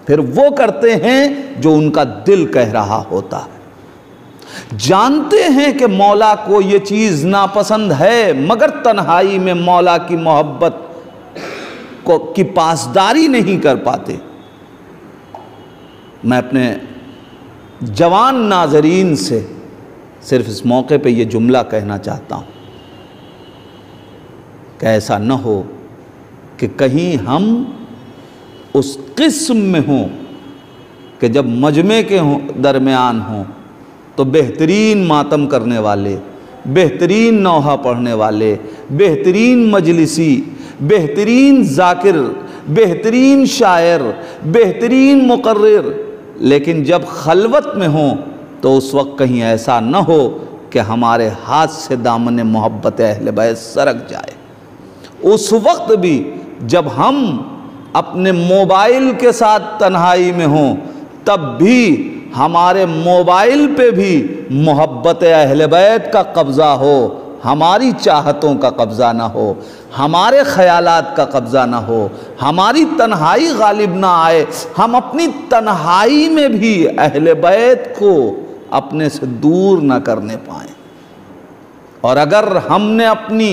फिर वो करते हैं जो उनका दिल कह रहा होता है। जानते हैं कि मौला को ये चीज़ नापसंद है, मगर तन्हाई में मौला की मोहब्बत को की पासदारी नहीं कर पाते। मैं अपने जवान नाजरीन से सिर्फ़ इस मौके पे ये जुमला कहना चाहता हूँ कि ऐसा न हो कि कहीं हम उस किस्म में हों कि जब मजमे के हों, दरमियान हों तो बेहतरीन मातम करने वाले, बेहतरीन नौहा पढ़ने वाले, बेहतरीन मजलिसी बेहतरीन जाकिर, बेहतरीन शायर, बेहतरीन मुकर्र लेकिन जब खलवत में हों तो उस वक्त कहीं ऐसा न हो कि हमारे हाथ से दामन मोहब्बत अहल बैत सरक जाए। उस वक्त भी जब हम अपने मोबाइल के साथ तन्हाई में हों, तब भी हमारे मोबाइल पे भी मोहब्बत अहल बैत का कब्ज़ा हो, हमारी चाहतों का कब्ज़ा ना हो। हमारे ख्यालात का कब्ज़ा ना हो, हमारी तन्हाई गालिब ना आए, हम अपनी तन्हाई में भी अहल बैत को अपने से दूर ना करने पाए। और अगर हमने अपनी,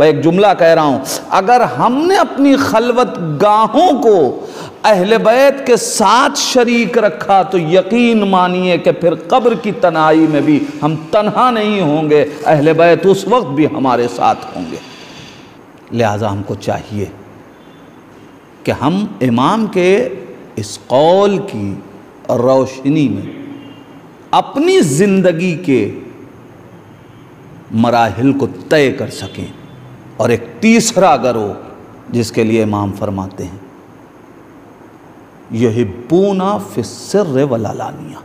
मैं एक जुमला कह रहा हूँ, अगर हमने अपनी खलवत गाहों को अहल बैत के साथ शरीक रखा तो यकीन मानिए कि फिर कब्र की तनाई में भी हम तनहा नहीं होंगे, अहल बैत उस वक्त भी हमारे साथ होंगे। लिहाजा हमको चाहिए कि हम इमाम के इस कौल की रोशनी में अपनी ज़िंदगी के मराहल को तय कर सकें और एक तीसरा गरो जिसके लिए इमाम फरमाते हैं यही बूना फिसर वलालानिया।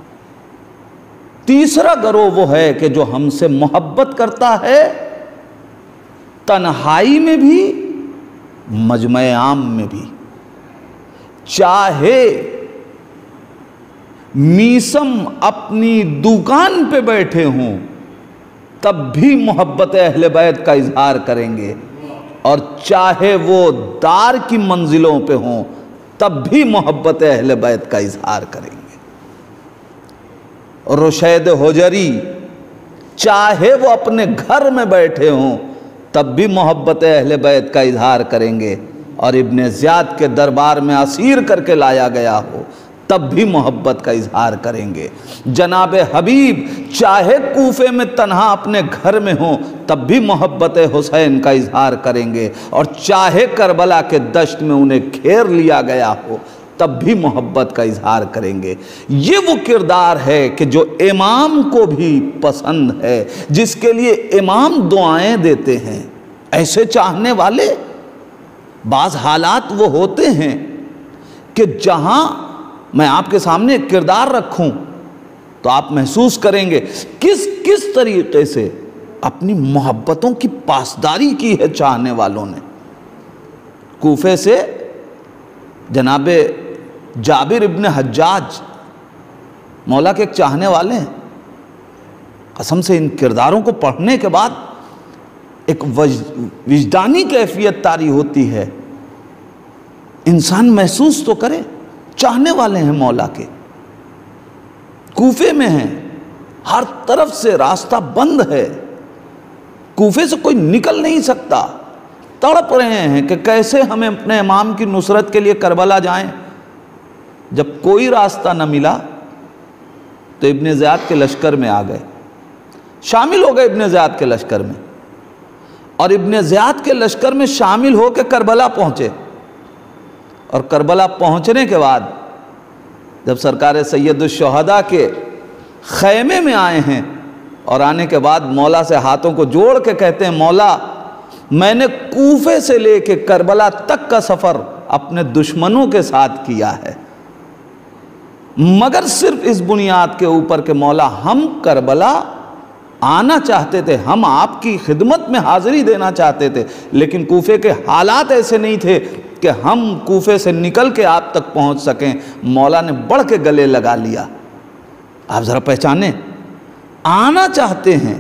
तीसरा गरो वो है कि जो हमसे मोहब्बत करता है तन्हाई में भी मजम आम में भी। चाहे मीसम अपनी दुकान पे बैठे हों, तब भी मोहब्बत अहल बैत का इजहार करेंगे। और चाहे वो दार की मंजिलों पे हों, तब भी मोहब्बत अहल बैत का इजहार करेंगे। रुशैद होजरी, चाहे वो अपने घर में बैठे हों तब भी मोहब्बत अहल बैत का इजहार करेंगे और इब्न ज़ियाद के दरबार में असीर करके लाया गया हो, तब भी मोहब्बत का इजहार करेंगे। जनाब हबीब, चाहे कूफे में तन्हा अपने घर में हो, तब भी मोहब्बत हुसैन का इजहार करेंगे और चाहे करबला के दश्त में उन्हें घेर लिया गया हो तब भी मोहब्बत का इजहार करेंगे। ये वो किरदार है कि जो इमाम को भी पसंद है, जिसके लिए इमाम दुआएँ देते हैं। ऐसे चाहने वाले बाज़ हालात वो होते हैं कि जहाँ मैं आपके सामने किरदार रखूँ तो आप महसूस करेंगे किस किस तरीके से अपनी मोहब्बतों की पासदारी की है चाहने वालों ने। कूफे से जनाब जाबिर इब्न हज्जाज मौला के एक चाहने वाले हैं। कसम से इन किरदारों को पढ़ने के बाद एक विजदानी कैफियत तारी होती है। इंसान महसूस तो करे, चाहने वाले हैं मौला के। कूफे में हैं, हर तरफ़ से रास्ता बंद है। कूफे से कोई निकल नहीं सकता। तड़प रहे हैं कि कैसे हमें अपने इमाम की नुसरत के लिए करबला जाएँ। जब कोई रास्ता न मिला तो इब्न ज़ियाद के लश्कर में आ गए। शामिल हो गए इब्न ज़ियाद के लश्कर में। और इब्न ज़ियाद के लश्कर में शामिल होकर करबला पहुँचे। और करबला पहुँचने के बाद जब सरकार सैदुलशहदा के खैमे में आए हैं और आने के बाद मौला से हाथों को जोड़ के कहते हैं, मौला, मैंने कूफे से लेके करबला तक का सफ़र अपने दुश्मनों के साथ किया है। मगर सिर्फ़ इस बुनियाद के ऊपर के मौला हम करबला आना चाहते थे, हम आपकी खिदमत में हाजिरी देना चाहते थे, लेकिन कूफे के हालात ऐसे नहीं थे कि हम कूफे से निकल के आप तक पहुँच सकें। मौला ने बढ़ के गले लगा लिया। आप ज़रा पहचाने, आना चाहते हैं।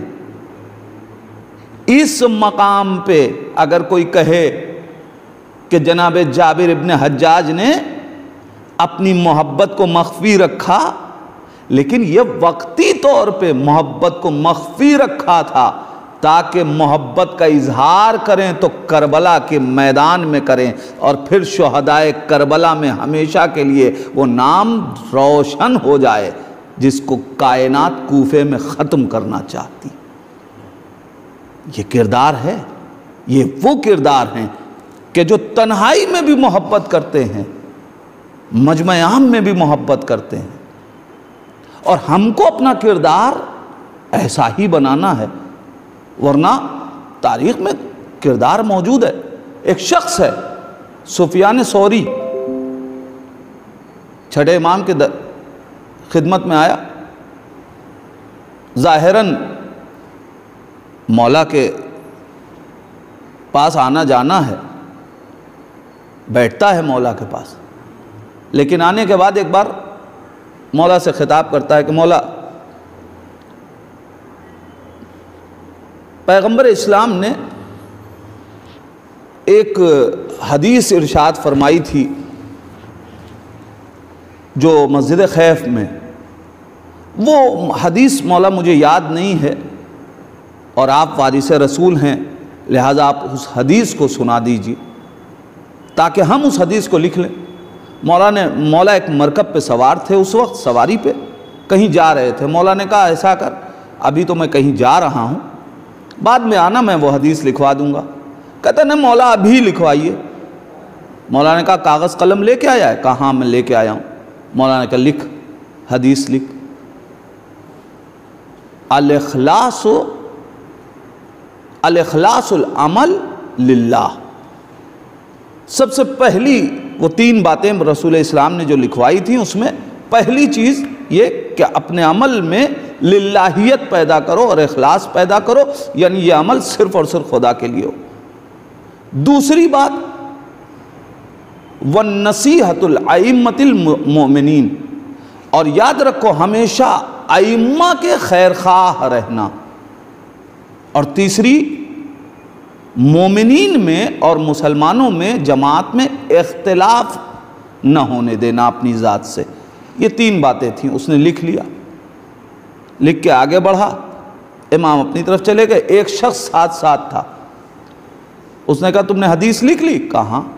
इस मकाम पे अगर कोई कहे कि जनाब जाबिर इब्न हज्जाज ने अपनी मोहब्बत को मख्फी रखा, लेकिन यह वक्ती तौर पे मोहब्बत को मख्फी रखा था, ताकि मोहब्बत का इजहार करें तो करबला के मैदान में करें, और फिर शहदाय करबला में हमेशा के लिए वो नाम रोशन हो जाए, जिसको कायनात कूफे में ख़त्म करना चाहती। ये किरदार है, ये वो किरदार हैं, कि जो तन्हाई में भी मोहब्बत करते हैं। मजमयाम में भी मोहब्बत करते हैं। और हमको अपना किरदार ऐसा ही बनाना है, वरना तारीख में किरदार मौजूद है। एक शख्स है, सुफियान सौरी, छठे इमाम के खिदमत में आया। ज़ाहिरन मौला के पास आना जाना है, बैठता है मौला के पास। लेकिन आने के बाद एक बार मौला से ख़िताब करता है कि मौला, पैगंबर इस्लाम ने एक हदीस इरशाद फरमाई थी जो मस्जिद खैफ में। वो हदीस मौला मुझे याद नहीं है और आप वारिस रसूल हैं, लिहाजा आप उस हदीस को सुना दीजिए ताकि हम उस हदीस को लिख लें। मौला ने, मौला एक मरकब पे सवार थे उस वक्त, सवारी पे, कहीं जा रहे थे। मौला ने कहा, ऐसा कर, अभी तो मैं कहीं जा रहा हूँ, बाद में आना, मैं वो हदीस लिखवा दूँगा। कहते ना मौला, अभी लिखवाइए। मौला ने कहा, कागज़ कलम लेके आया है? कहा हाँ मैं लेके आया हूँ। मौला ने कहा, लिख, हदीस लिख। अलखलास अलखलासुल अमल लिल्लाह। सबसे पहली वो तीन बातें रसूल इस्लाम ने जो लिखवाई थी, उसमें पहली चीज़ ये कि अपने अमल में लिल्लाहियत पैदा करो और अखलास पैदा करो, यानी ये अमल सिर्फ़ और सिर्फ़ खुदा के लिए हो। दूसरी बात व नसीहतुलमतिल मोमिन और याद रखो हमेशा आइम्मा के खैर खाह रहना। और तीसरी मोमिन में और मुसलमानों में, जमात में इख्तलाफ न होने देना अपनी ज़ात से। ये तीन बातें थीं, उसने लिख लिया। लिख के आगे बढ़ा। इमाम अपनी तरफ़ चले गए। एक शख्स साथ साथ था। उसने कहा, तुमने हदीस लिख ली? कहाँ?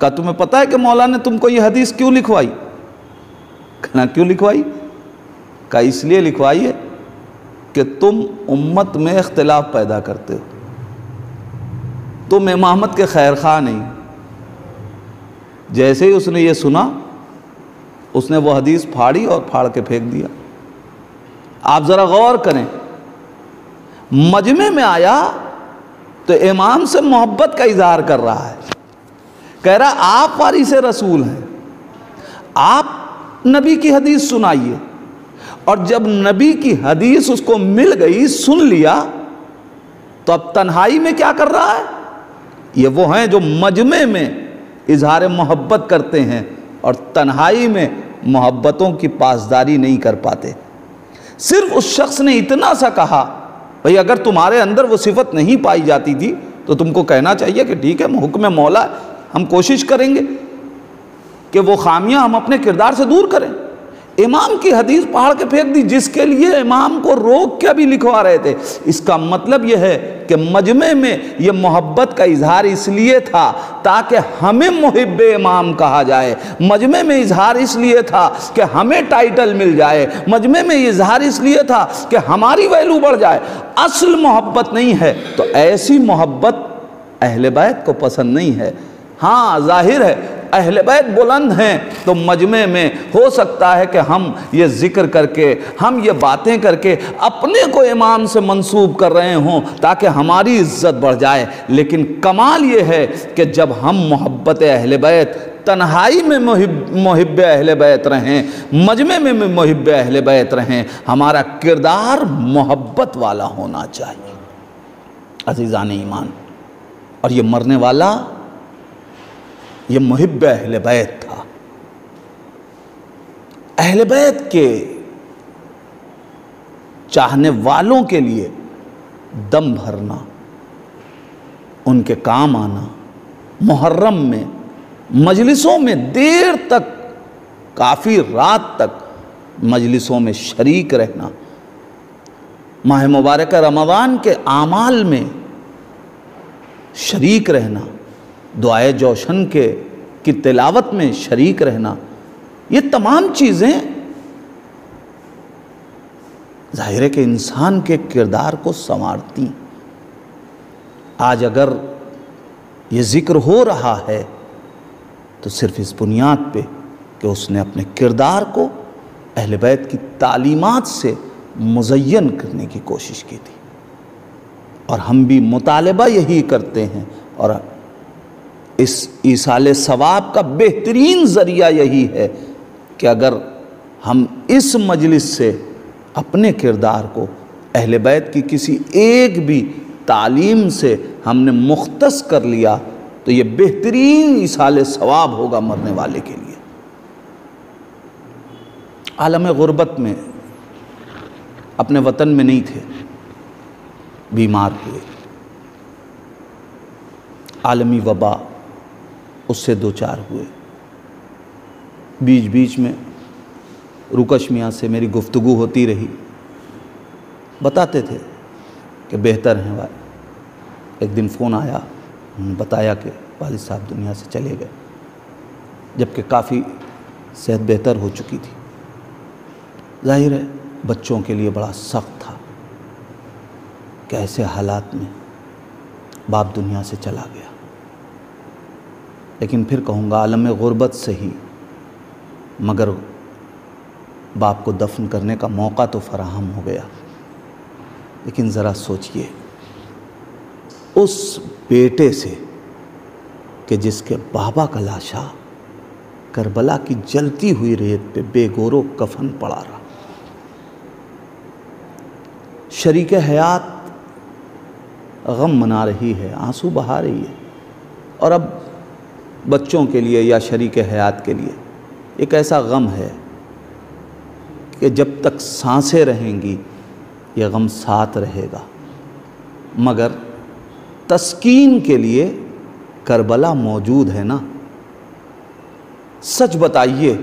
कहा, तुम्हें पता है कि मौला ने तुमको ये हदीस क्यों लिखवाई? कहना क्यों लिखवाई? का इसलिए लिखवाई है कि तुम उम्मत में इख्तलाफ पैदा करते हो। तुम इमामत के खैर खा नहीं। जैसे ही उसने ये सुना, उसने वो हदीस फाड़ी और फाड़ के फेंक दिया। आप ज़रा गौर करें, मजमे में आया तो इमाम से मोहब्बत का इजहार कर रहा है। कह रहा, आप वारी से रसूल हैं। आप नबी की हदीस सुनाइए। और जब नबी की हदीस उसको मिल गई, सुन लिया तो अब तन्हाई में क्या कर रहा है? ये वो हैं जो मजमे में इजहार मोहब्बत करते हैं और तन्हाई में मोहब्बतों की पासदारी नहीं कर पाते। सिर्फ़ उस शख्स ने इतना सा कहा, भाई अगर तुम्हारे अंदर वो सिफत नहीं पाई जाती थी तो तुमको कहना चाहिए कि ठीक है, हुक्म मौला, हम कोशिश करेंगे कि वो खामियाँ हम अपने किरदार से दूर करें। इमाम की हदीस पहाड़ के फेंक दी, जिसके लिए इमाम को रोक के भी लिखवा रहे थे। इसका मतलब यह है कि मजमे में यह मोहब्बत का इजहार इसलिए था ताकि हमें मुहिब इमाम कहा जाए। मजमे में इजहार इसलिए था कि हमें टाइटल मिल जाए। मजमे में इजहार इसलिए था कि हमारी वैल्यू बढ़ जाए। असल मोहब्बत नहीं है तो ऐसी मोहब्बत अहल बैत को पसंद नहीं है। हाँ ज़ाहिर है अहल बैत बुलंद हैं तो मजमे में हो सकता है कि हम ये ज़िक्र करके, हम ये बातें करके अपने को इमाम से मंसूब कर रहे हों, ताकि हमारी इज़्ज़त बढ़ जाए। लेकिन कमाल ये है कि जब हम मोहब्बत अहल बैत, तन्हाई में मुहिब अहल बैत रहें, मजमे में, मुहिब अहल बैत रहें, हमारा किरदार मोहब्बत वाला होना चाहिए। अजीज़ान ईमान। और ये मरने वाला ये मुहिब अहल बैत था। अहल बैत के चाहने वालों के लिए दम भरना, उनके काम आना, मुहर्रम में, मजलिसों में देर तक, काफ़ी रात तक मजलिसों में शरीक रहना। माह मुबारक रमज़ान के आमाल में शरीक रहना। दुआए जोशन के, की तिलावत में शरीक रहना, ये तमाम चीज़ें ज़ाहिर है कि इंसान के किरदार को संवारती। आज अगर ये ज़िक्र हो रहा है तो सिर्फ़ इस बुनियाद पे कि उसने अपने किरदार को अहल बैत की तालीमात से मुजयन करने की कोशिश की थी। और हम भी मुतालबा यही करते हैं और इस ईसाल सवाब का बेहतरीन ज़रिया यही है कि अगर हम इस मजलिस से अपने किरदार को अहल बैत की किसी एक भी तालीम से हमने मुख्त कर लिया तो ये बेहतरीन ईसाल सवाब होगा मरने वाले के लिए। आलम गुरबत में अपने वतन में नहीं थे, बीमार हुए। आलमी वबा उससे दो चार हुए। बीच बीच में रुकश मियाँ से मेरी गुफ्तगु होती रही। बताते थे कि बेहतर हैं भाई। एक दिन फ़ोन आया, उन्होंने बताया कि वालिद साहब दुनिया से चले गए, जबकि काफ़ी सेहत बेहतर हो चुकी थी। ज़ाहिर है, बच्चों के लिए बड़ा सख्त था कि ऐसे हालात में बाप दुनिया से चला गया। लेकिन फिर कहूँगा आलम गुरबत से ही। मगर बाप को दफन करने का मौका तो फराहम हो गया। लेकिन ज़रा सोचिए, उस बेटे से कि जिसके बाबा का लाशा करबला की जलती हुई रेत पे बेगोरो कफन पड़ा रहा। शरीक हयात गम मना रही है, आँसू बहा रही है। और अब बच्चों के लिए या शरीक हयात के लिए। एक ऐसा गम है कि जब तक साँसें रहेंगी यह गम साथ रहेगा। मगर तस्कीन के लिए करबला मौजूद है ना? सच बताइए,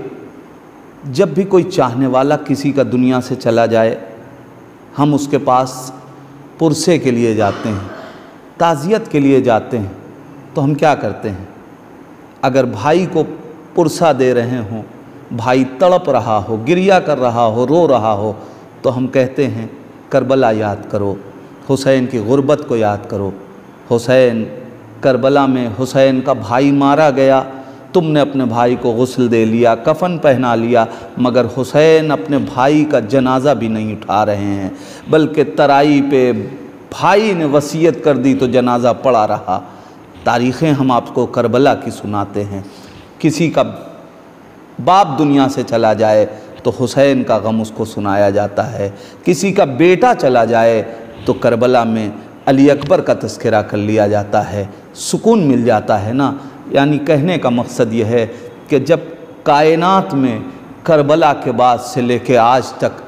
जब भी कोई चाहने वाला किसी का दुनिया से चला जाए, हम उसके पास पुरसे के लिए जाते हैं, ताज़ियत के लिए जाते हैं तो हम क्या करते हैं? अगर भाई को पुरसा दे रहे हों, भाई तड़प रहा हो, गिरिया कर रहा हो, रो रहा हो तो हम कहते हैं, करबला याद करो, हुसैन की गुर्बत को याद करो। हुसैन, करबला में हुसैन का भाई मारा गया, तुमने अपने भाई को गसल दे लिया, कफन पहना लिया, मगर हुसैन अपने भाई का जनाजा भी नहीं उठा रहे हैं, बल्कि तराई पे भाई ने वसीयत कर दी तो जनाजा पड़ा रहा। तारीख़ें हम आपको करबला की सुनाते हैं। किसी का बाप दुनिया से चला जाए तो हुसैन का गम उसको सुनाया जाता है। किसी का बेटा चला जाए तो करबला में अली अकबर का तस्करा कर लिया जाता है। सुकून मिल जाता है ना? यानी कहने का मकसद यह है कि जब कायनात में करबला के बाद से लेके आज तक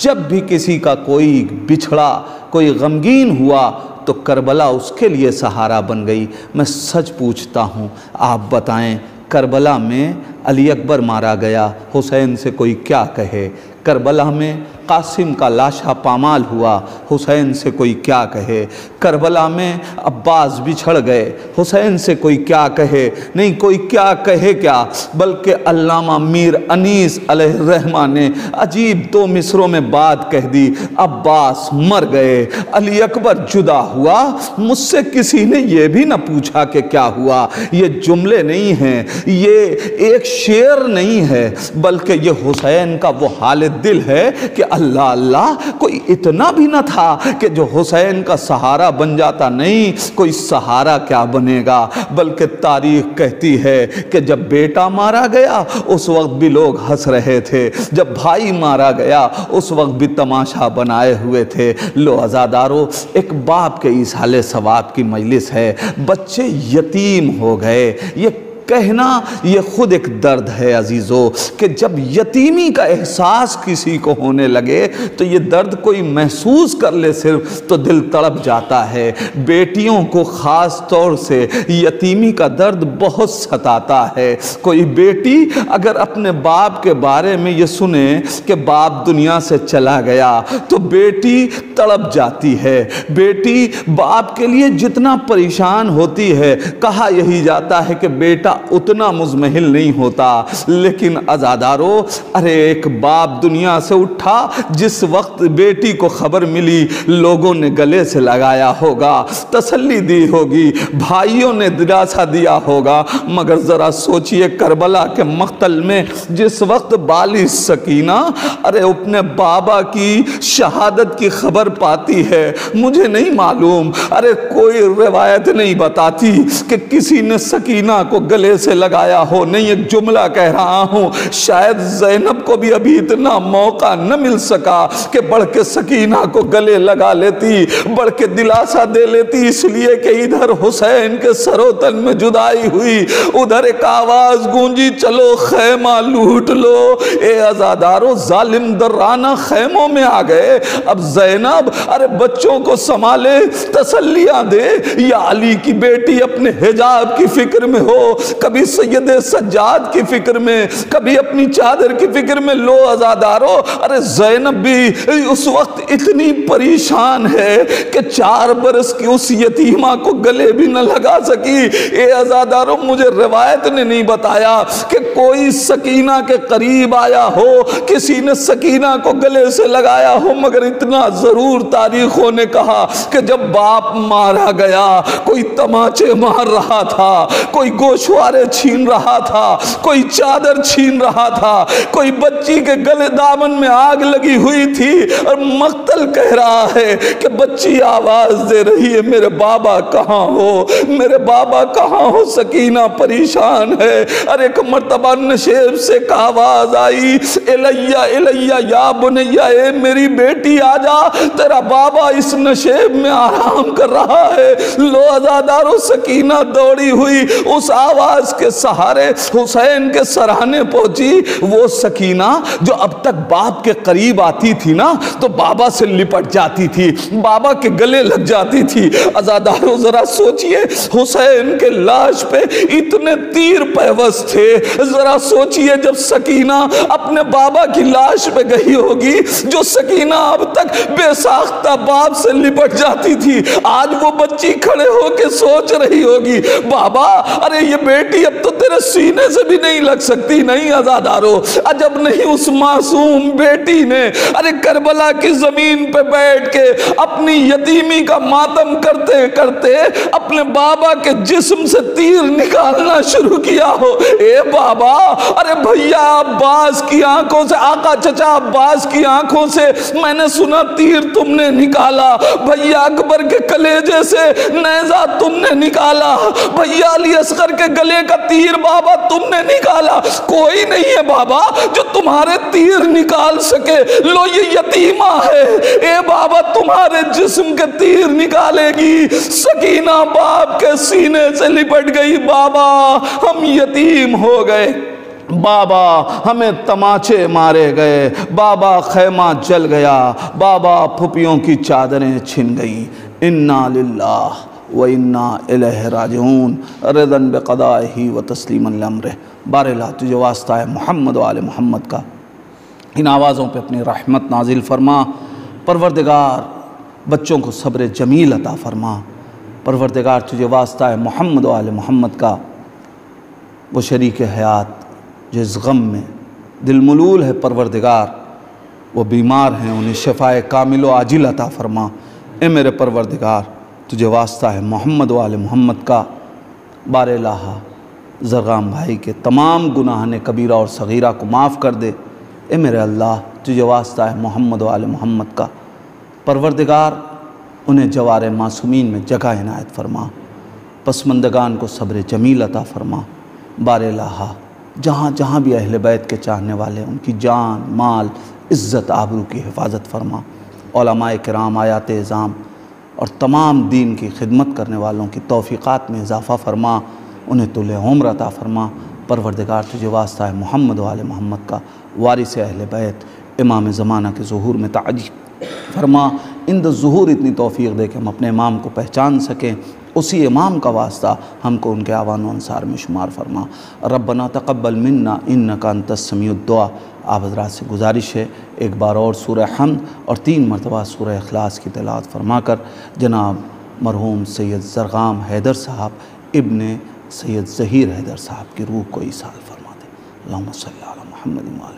जब भी किसी का कोई बिछड़ा, कोई गमगीन हुआ तो करबला उसके लिए सहारा बन गई। मैं सच पूछता हूँ, आप बताएँ, करबला में अली अकबर मारा गया, हुसैन से कोई क्या कहे? करबला में कासिम का लाशा पामाल हुआ। हुसैन से कोई क्या कहे? करबला में अब्बास बिछड़ गए। हुसैन से कोई क्या कहे? नहीं, कोई क्या कहे क्या? बल्कि अल्लामा मीर अनीस रहमा ने अजीब दो मिसरों में बात कह दी। अब्बास मर गए। अली अकबर जुदा हुआ। मुझसे किसी ने यह भी ना पूछा कि क्या हुआ। ये जुमले नहीं हैं। ये एक शेर नहीं है। बल्कि ये हुसैन का वो हाल दिल है कि अल्लाह अल्लाह, कोई इतना भी ना था कि जो हुसैन का सहारा बन जाता नहीं, कोई सहारा क्या बनेगा? बल्कि तारीख कहती है कि जब बेटा मारा गया, उस वक्त भी लोग हंस रहे थे। जब भाई मारा गया, उस वक्त भी तमाशा बनाए हुए थे। लो आज़ादारो, एक बाप के इस हाल सवाब की मजलिस है। बच्चे यतीम हो गए। ये कहना, ये खुद एक दर्द है अजीज़ों, कि जब यतीमी का एहसास किसी को होने लगे तो ये दर्द कोई महसूस कर ले सिर्फ़ तो दिल तड़प जाता है। बेटियों को ख़ास तौर से यतीमी का दर्द बहुत सताता है। कोई बेटी अगर अपने बाप के बारे में ये सुने कि बाप दुनिया से चला गया तो बेटी तड़प जाती है। बेटी बाप के लिए जितना परेशान होती है, कहा यही जाता है कि बेटा उतना मुजमहिल नहीं होता। लेकिन अजादारो, अरे एक बाप दुनिया से उठा, जिस वक्त बेटी को खबर मिली, लोगों ने गले से लगाया होगा, तसल्ली दी होगी, भाइयों ने दिलासा दिया होगा। मगर ज़रा सोचिए करबला के मख्तल में, जिस वक्त बाली सकीना, अरे अपने बाबा की शहादत की खबर पाती है, मुझे नहीं मालूम। अरे कोई रिवायत नहीं बताती कि किसी ने सकीना को गले गले से लगाया हो, नहीं एक जुमला कह रहा हूँ। शायद जैनब को भी अभी इतना मौका न मिल सका कि बढ़ के सकीना को गले लगा लेती, बढ़ के दिलासा दे लेती। इसलिए कि इधर हुसैन के सरोतन में जुदाई हुई। उधर एक आवाज़ गूंजी, चलो खैमा लूट लो। ए आजादारो जालिम दर्राना खैमों में आ गए। अब जैनब, अरे बच्चों को संभाले, तसल्लियाँ दे। या अली की बेटी अपने हिजाब की फ़िक्र में हो कभी सैयद सज्जाद की फ़िक्र में, कभी अपनी चादर की फ़िक्र में, लो आजादारो, अरे जैनब भी उस वक्त इतनी परेशान है कि चार बरस की उस यतीमा को गले भी न लगा सकी। ए आजादारो, मुझे रिवायत ने नहीं बताया कि कोई सकीना के करीब आया हो, किसी ने सकीना को गले से लगाया हो, मगर इतना ज़रूर तारीखों ने कहा कि जब बाप मारा गया, कोई तमाचे मार रहा था, कोई गोशवार तलवारें छीन रहा था, कोई चादर छीन रहा था, कोई बच्ची के गले दामन में आग लगी हुई थी और मख्तल कह रहा है कि, बच्ची, आवाज़ दे रही है, मेरे बाबा कहाँ हो? मेरे बाबा कहाँ हो? सकीना परेशान है। अरे एक मरतबा नशेब से का आवाज़ आई एलैया एलैया या बुनैया, ए मेरी बेटी, आजा, तेरा बाबा इस नशेब में आराम कर रहा है। लो आजादारो सकीना दौड़ी हुई, उस आवाज़ आवाज़ के सहारे हुसैन के सराहने पहुँची, वो सकीना जो अब तक बाप के करीब आती थी ना तो बाबा से लिपट जाती थी, बाबा के गले लग जाती थी। आजादारों जरा सोचिए, हुसैन के लाश पे इतने तीर पैवस थे। जरा सोचिए, जब सकीना अपने बाबा की लाश पे गई होगी, जो सकीना अब तक बेसाख्ता बाप से लिपट जाती थी। आज वो बच्ची खड़े होके सोच रही होगी, बाबा, अरे ये बेटी, अब तो तेरे सीने से भी नहीं लग सकती, नहीं आजादारो अजब नहीं, उस मासूम बेटी ने, अरे करबला की ज़मीन पे बैठ के अपनी यतीमी का मातम करते करते अपने बाबा के जिस्म से तीर निकालना शुरू किया हो। ए बाबा, अरे भैया अब्बास की आँखों से, आका चचा अब्बास की आँखों से, मैंने सुना तीर तुमने निकाला। भैया अकबर के कलेजे से नैजा तुमने निकाला। भैया अली असगर के गले का तीर बाबा तुमने निकाला। कोई नहीं है बाबा जो तुम्हारे तीर निकाल सके। लो, ये यतीमा है। ए बाबा, तुम्हारे जिस्म के तीर निकालेगी। सकीना बाप के सीने से लिपट गई बाबा। हम यतीम हो गए। बाबा, हमें तमाचे मारे गए। बाबा, खैमा जल गया। बाबा फुपियों की चादरें छिन गई। इन्ना लिल्लाह। व इन्ना राजिऊन रदन बेकदा ही व तस्लीम अमर बारला तुझे वास्ता है मोहम्मद वाले मोहम्मद का। इन आवाज़ों पे अपनी रहमत नाजिल फरमा। परवरदिगार, बच्चों को सब्र जमील अता फरमा। परवरदिगार, तुझे वास्ता है मोहम्मद वाले मोहम्मद का। वो शरीक हयात, जो इस गम में दिलमलूल है परवरदिगार। वो बीमार हैं, उन्हें शफ़ाए कामिल आजिल अता फरमा। ए मेरे परवरदिगार तुझे वास्ता है मोहम्मद वाले मोहम्मद का बार लाहा। जरगाम भाई के तमाम गुनाह ने कबीरा और सगीरा को माफ़ कर दे। ए मेरे अल्लाह, तुझे वास्ता है मोहम्मद वाले मोहम्मद का। परवरदिगार, उन्हें जवार मासूमीन में जगह इनायत फरमा। पसमंदगान को सब्र जमील अता फरमा। बार लाहा, जहाँ जहाँ भी अहल बैत के चाहने वाले उनकी जान, माल, इज़्ज़त, आबरू की हिफाजत फरमा। कराम आयात इज़ाम और तमाम दीन की खिदमत करने वालों की तोफ़ीक़ात में इजाफ़ा फरमा, उन्हें तुल उम्र अता फरमा। परवरदिगार, तुझे वास्ता है मोहम्मद वाले मोहम्मद का वारिस अहल बैत। इमाम ज़माना के ज़हूर में ताजी फरमा। इन ज़हूर इतनी तोफ़ी दे कि हम अपने इमाम को पहचान सकें। उसी इमाम का वास्ता हमको उनके आवान अनुसार में शुमार फरमा। रबना तकबल मन्ना इन का तस्मीदुआ आप हजरात से गुजारिश है, एक बार और सूर्य हमद और तीन मरतबा सूर अखलास की तलात फरमा कर जनाब मरहूम सैयद जरगाम हैदर साहब, इबन सैयद ज़हीर हैदर साहब की रूह को ईसाल फरमा दें। महमद मदीमा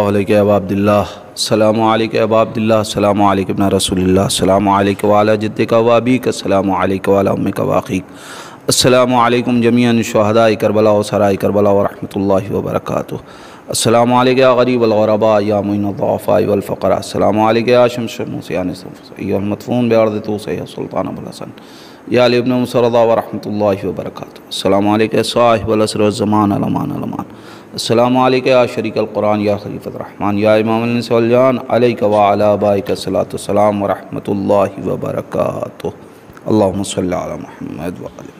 अलैहि अबाब्दिल्ला सलाम अबाब्दिल्ला सलाम इब्न रसूलुल्लाह, सलाम वाला जिद्दिका वाबीक सलाम वाला उम्मिक वाक़ीक अस्सलाम वालेकुम जमीअन करबला सराय करबला व रहमतुल्लाहि व बरकातुहू। अस्सलाम या गरीब अलगरबा या मुनफ़ा वलफ़रा अस्सलाम या शमसमदफ़ून बेअर्द तो सैद सुल्तान अबुलहसन या लिबन मुसरदा वरहमतुल्लाहि व बरकातुहू। अस्सलाम अलमान अलमान अस्सलाम या शरीक अलकुरान या या इमाम सलजान अलैका व अला बाइका सलातु सलाम व रहमतुल्लाहि व बरकातुहू अल्लाहुम्मा